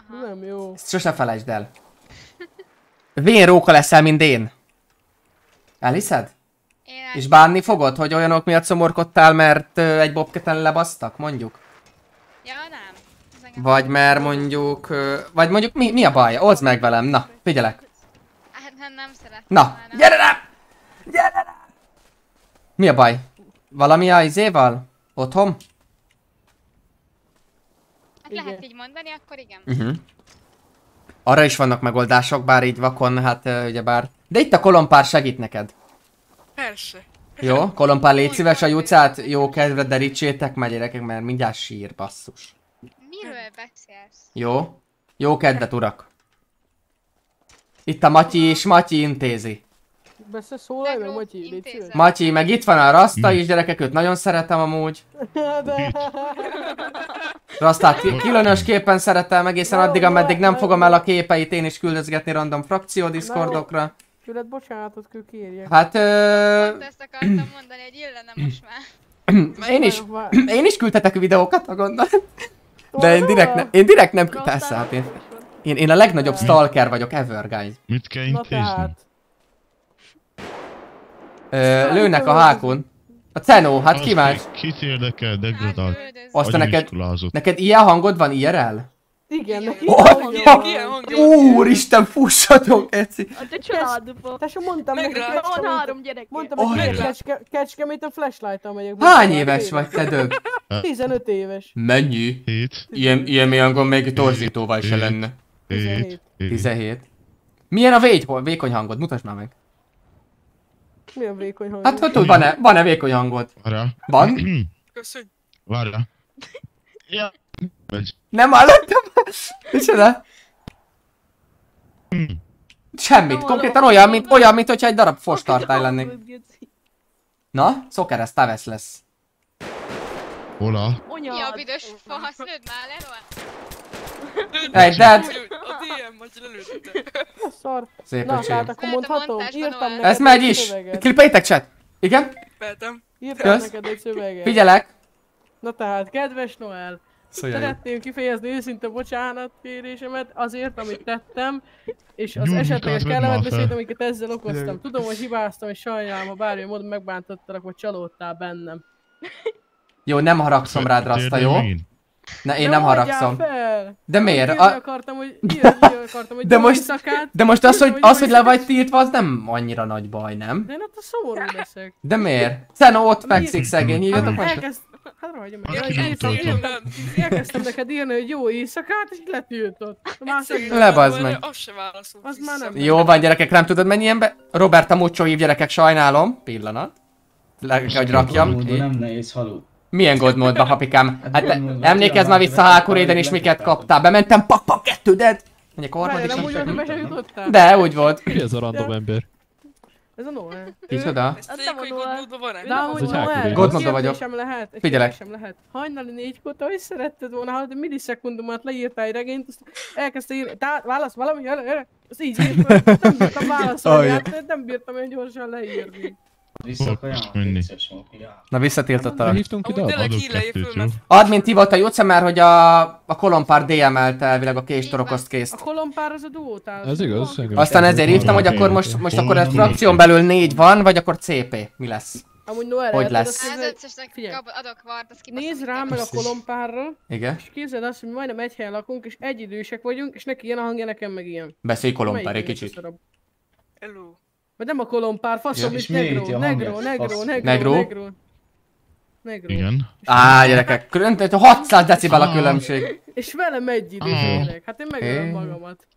Nem jó. Ezt sose felejtsd el. Vén róka leszel, mint én. Elhiszed? És bánni fogod, hogy olyanok miatt szomorkodtál, mert ö, egy bobketen lebasztak, mondjuk? Ja, nem. Vagy mert mondjuk... ö, Vagy mondjuk mi, mi a baj? Old meg velem, na, figyelek. Hát nem, nem szeretem. Na, már nem. gyere rá! Gyere rá! Mi a baj? Valami a izéval? Otthon? Hát lehet így mondani, akkor igen. Uh-huh. Arra is vannak megoldások, bár így vakon, hát ö, ugyebár. De itt a kolompár segít neked. Persze. Jó? Kolompár, légy szíves a jutcát, jó kedve derítsétek meg gyerekek, mert mindjárt sír, basszus. Miről beszélsz? Jó? Jó kedvet, urak. Itt a Matyi és Matyi intézi. Beszélsz szólalj meg, Matyi, légy szíves. Matyi, meg itt van a Rasta is, gyerekek, őt nagyon szeretem amúgy. De... Rastát ki- különösképpen szeretem egészen addig, ameddig nem fogom el a képeit én is küldözgetni random frakció diszkordokra. Tőled bocsánatot kell kérjek. Hát ö... Pont ezt akartam mondani, hogy illene most már. én is, én is küldhetek videókat, ha gondolod. De én direkt, ne, én direkt nem küld, persze, hát én, én, én a legnagyobb stalker vagyok ever, guys. Mit kell intézni? Ö, lőnek a hákon. A Cenó, hát ki más? ki- Kit érdekel, degradált. Aztán neked, neked ilyen hangod van IRL? Igen, neki Oh, ja, Úristen, fussatok, Eci! A te családba. Te sem mondtam neki, Van három gyerek. Mondtam, hogy Oh, kecskemét a flashlight-tal megyek. Hány éves vagy te dög? 15 éves. Mennyi? Hét. Ilyen, ilyen mi hangon még torzítóval se lenne. Hét. Hét. 17. Milyen a vékony hangod? Mutasd már meg. Milyen vékony hang? Hát hogy tud, van-e, van-e vékony hangod? Várjál. Van? Köszönj. Várjál. Ja. Nem hallottam? Micsoda? Semmit, konkrétan olyan, mint, olyan, mint hogyha egy darab fostartály lennék. Na, szokeres távesz lesz. Hola. Ja, büdös fasz, lőd már le Egy dead. A DM vagy lelőtte. Szar. Szép Na, tehát akkor mondhatom? Írtam neked Ez megy egy is! Klipeitek chat? Igen? Betem. Írtam Kösz. neked egy szöveget. Figyelek. Na tehát, kedves Noel, Szóljál szeretném kifejezni őszinte bocsánatkérésemet azért, amit tettem, és az esetleges fel. amiket ezzel okoztam. Tudom, hogy hibáztam, és sajnálom, ha bármilyen módon megbántottalak, vagy csalódtál bennem. Jó, nem haragszom rád, Rasta, jó? Ne, én De nem mondjál haragszom. fel! De miért? Írni A- akartam, hogy írni akartam, hogy De most, éjszakát, de most az, hogy, az, hogy le vagy tiltva, az nem annyira nagy baj, nem? De én attól szomorú leszek. De miért? Szeno ott fekszik szegény, hívjatok Hát meg. elkezd... Hát nem tudja. írtam- Elkezdtem neked írni, hogy jó éjszakát, és letiltott. Lebazd meg. Az se válaszolt Az már nem. Jó van gyerekek, nem tudod mennyi ember? Roberta Muccio hív gyerekek, sajnálom. Pillanat. Le kell, hogy rakjam. Nem nehéz haló. Milyen god módban, papikám? Hát módban. emlékezz már vissza Hákoréden is miket kaptál. Bementem pak pak kettő, de... Mondjuk a harmadik nem úgy volt, sem. sem? De, úgy volt. Ki ez a random ember? Ez a Noel. Kicsoda? Tudjuk, hogy godmódban van-e? De amúgy Ez Noel, vagyok. kérdésem lehet, Figyelek. kérdésem lehet. Hajnali négykor, te hogy szeretted volna, ha millisekundumát leírtál egy regényt, azt elkezdte írni, tá, válasz valami, gyere, gyere, azt így írtam, nem bírtam válaszolni, hát nem bírtam olyan gyorsan leírni. Visszakajánlom, menni. vicces. Na visszatiltottalak. Hívtunk ide? Tényleg hírlejé fölmet. Admin hívott a Jutce, mert hogy a, a kolompár DM-elte elvileg a kés torokoszt A készt. kolompár az a duótál. Ez igaz? Aztán ezért hívtam, hogy akkor most, most akkor a frakción belül négy van, vagy akkor CP. Mi lesz? Amúgy Noel, Hogy lesz? Az adok vart, kibaszom. Nézd rá meg a kolompárra, Igen? és képzeld azt, hogy mi majdnem egy helyen lakunk, és egyidősek vagyunk, és neki ilyen a hangja, nekem meg ilyen. Beszélj kolompár egy kicsit. Hello. Vagy nem a kolompár, faszom, Ja. miért negro, negro, negro, negro, Negro? negro. Igen. Á, gyerekek, külön- 600 decibel a különbség. És velem egy idősek, hát én megölöm magamat.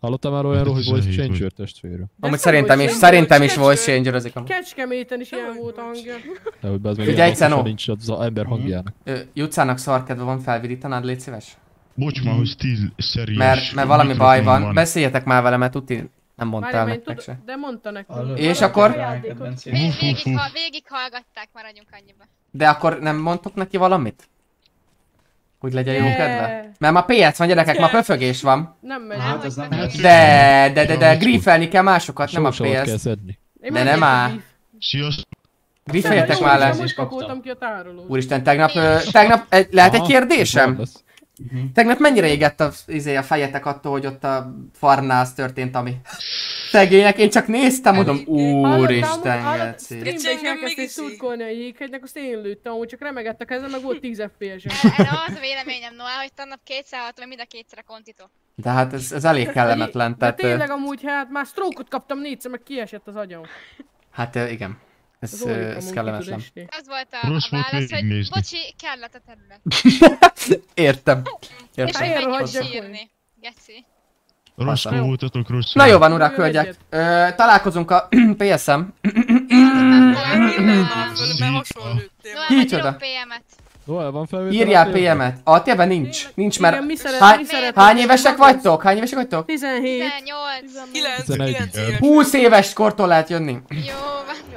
Hallottam már olyanról, hogy elég changer volt. testvére. Amúgy szerintem is, szerintem is voice changer ezek a... Kecskeméten is ilyen volt hangja. De hogy az meg hangosan nincs az a ember hangjának. Ö, Jutcának szarkedve van, felvirítanád, légy szíves? Bocs már, hogy stíl szeriás Mert, mert valami baj van. Beszéljetek már vele, mert tuti nem mondta el Várjál, nektek tud- se. de mondta. Hallod? És akkor? Végig, végig hallgatták, maradjunk annyiba. De akkor nem mondtok neki valamit? Hogy legyen jó kedve? Mert ma PS van gyerekek, ma pöfögés van. Nem megy. Hát az nem lehet. De, de, de, de, griefelni kell másokat, nem a. Én De nem áll. Jó, már le. Úristen, tegnap, tegnap, lehet egy kérdésem? Lesz. Tegnap mennyire égett a, izé, a fejetek attól, hogy ott a farmnál az történt, ami... Szegények, én csak néztem, mondom, úristen, geci. Streambe is engem még elkezdték izé. szurkolni a jéghegynek, azt én lőttem, amúgy csak remegett a kezem, meg volt 10 FPS-em. Erre az a véleményem, Noah, hogy tannap kétszer hallottam, mind a kétszer a kontitok. De hát ez, ez elég kellemetlen, De tehát... ö, tényleg amúgy, hát már stroke-ot kaptam négyszer, meg kiesett az agyam. Hát igen. Ez, orrikam ez kellemetlen. Az volt a, a válasz, hogy végignézni. bocsi, kellett a terület. Értem. És Értem. hogy Helyre menjünk hagyjak, sírni. Geci. Rosszul voltatok, rosszul. Na jó van, urak, hölgyek. Ö, találkozunk a PSM. Kicsoda? Noel, van felvétel? Írjál? PM-et. A tében nincs. Nincs, mert... Igen, mi szeret- Hány, mi szeret- hány évesek vagytok? Hány évesek vagytok? 17. 18. 9, 11. 9 éves. 20 éves kortól lehet jönni. Jó,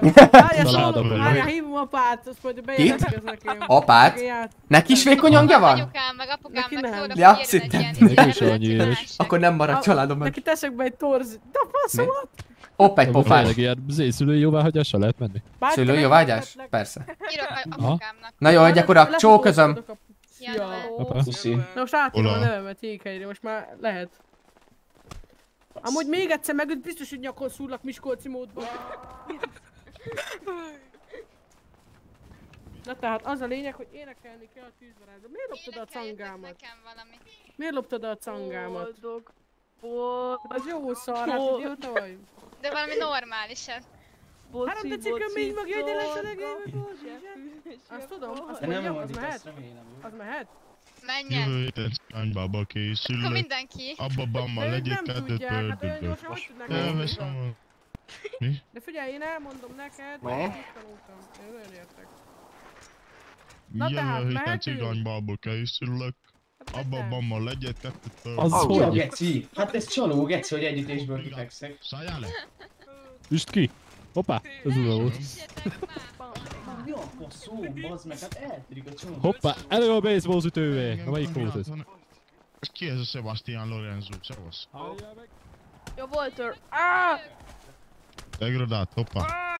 van. Várjál, hívom apát, azt mondja, bejelentkezik nekem. Apát? Neki is vékony hangja van? Anyukám, meg apukám, meg nem. szólnak, Ja, hogy ilyen. Akkor nem marad A- családomban. Neki teszek be egy torz... De faszomat! Hopp, egy pofás. tényleg ilyen zé szülői jóváhagyásra lehet menni? Szülői tehetlek. Persze. Na jó, Lefotózkodok csóközöm. a-. Puszi. Na most átírom a nevemet jéghelyre, most már lehet. Amúgy még egyszer megüt, biztos, hogy nyakon szúrlak Miskolci módban. Na tehát az a lényeg, hogy énekelni kell a tűzvarázsra. Miért loptad a cangámat? Miért loptad a cangámat? Boldog. Boldog. Az jó szar, hát idióta vagy. De valami normálisat. Három tetszik, még meg egy lesz a legény, Azt tudom, azt De nem mondjam, az mehet? Az mehet? Menjen. Jövő héten szánybába Akkor készülök. mindenki. Abba bamma De legyek kettőt tudják, hát olyan pörködök. gyorsan hogy tudnák Elveszem a... Mi? De figyelj, én elmondom neked, Ne? hogy mit tanultam. Én nagyon értek. Na Jövő tehát, héten cigánybalból készülök. Abba a bammal egyet, kettőt több. Az hogy? A geci? Hát ez csaló, geci, hogy együttésből kifekszek. Szálljál le! Üst ki! Hoppá! Ez ura volt. Mi a faszó, bazd meg, hát eltűnik a csomó. Hoppá! Elő a baseball ütővé! Na melyik volt ez? Ki ez a Sebastian Lorenzo? Szevasz. Jó, Walter. Ah! Degradát, hoppá.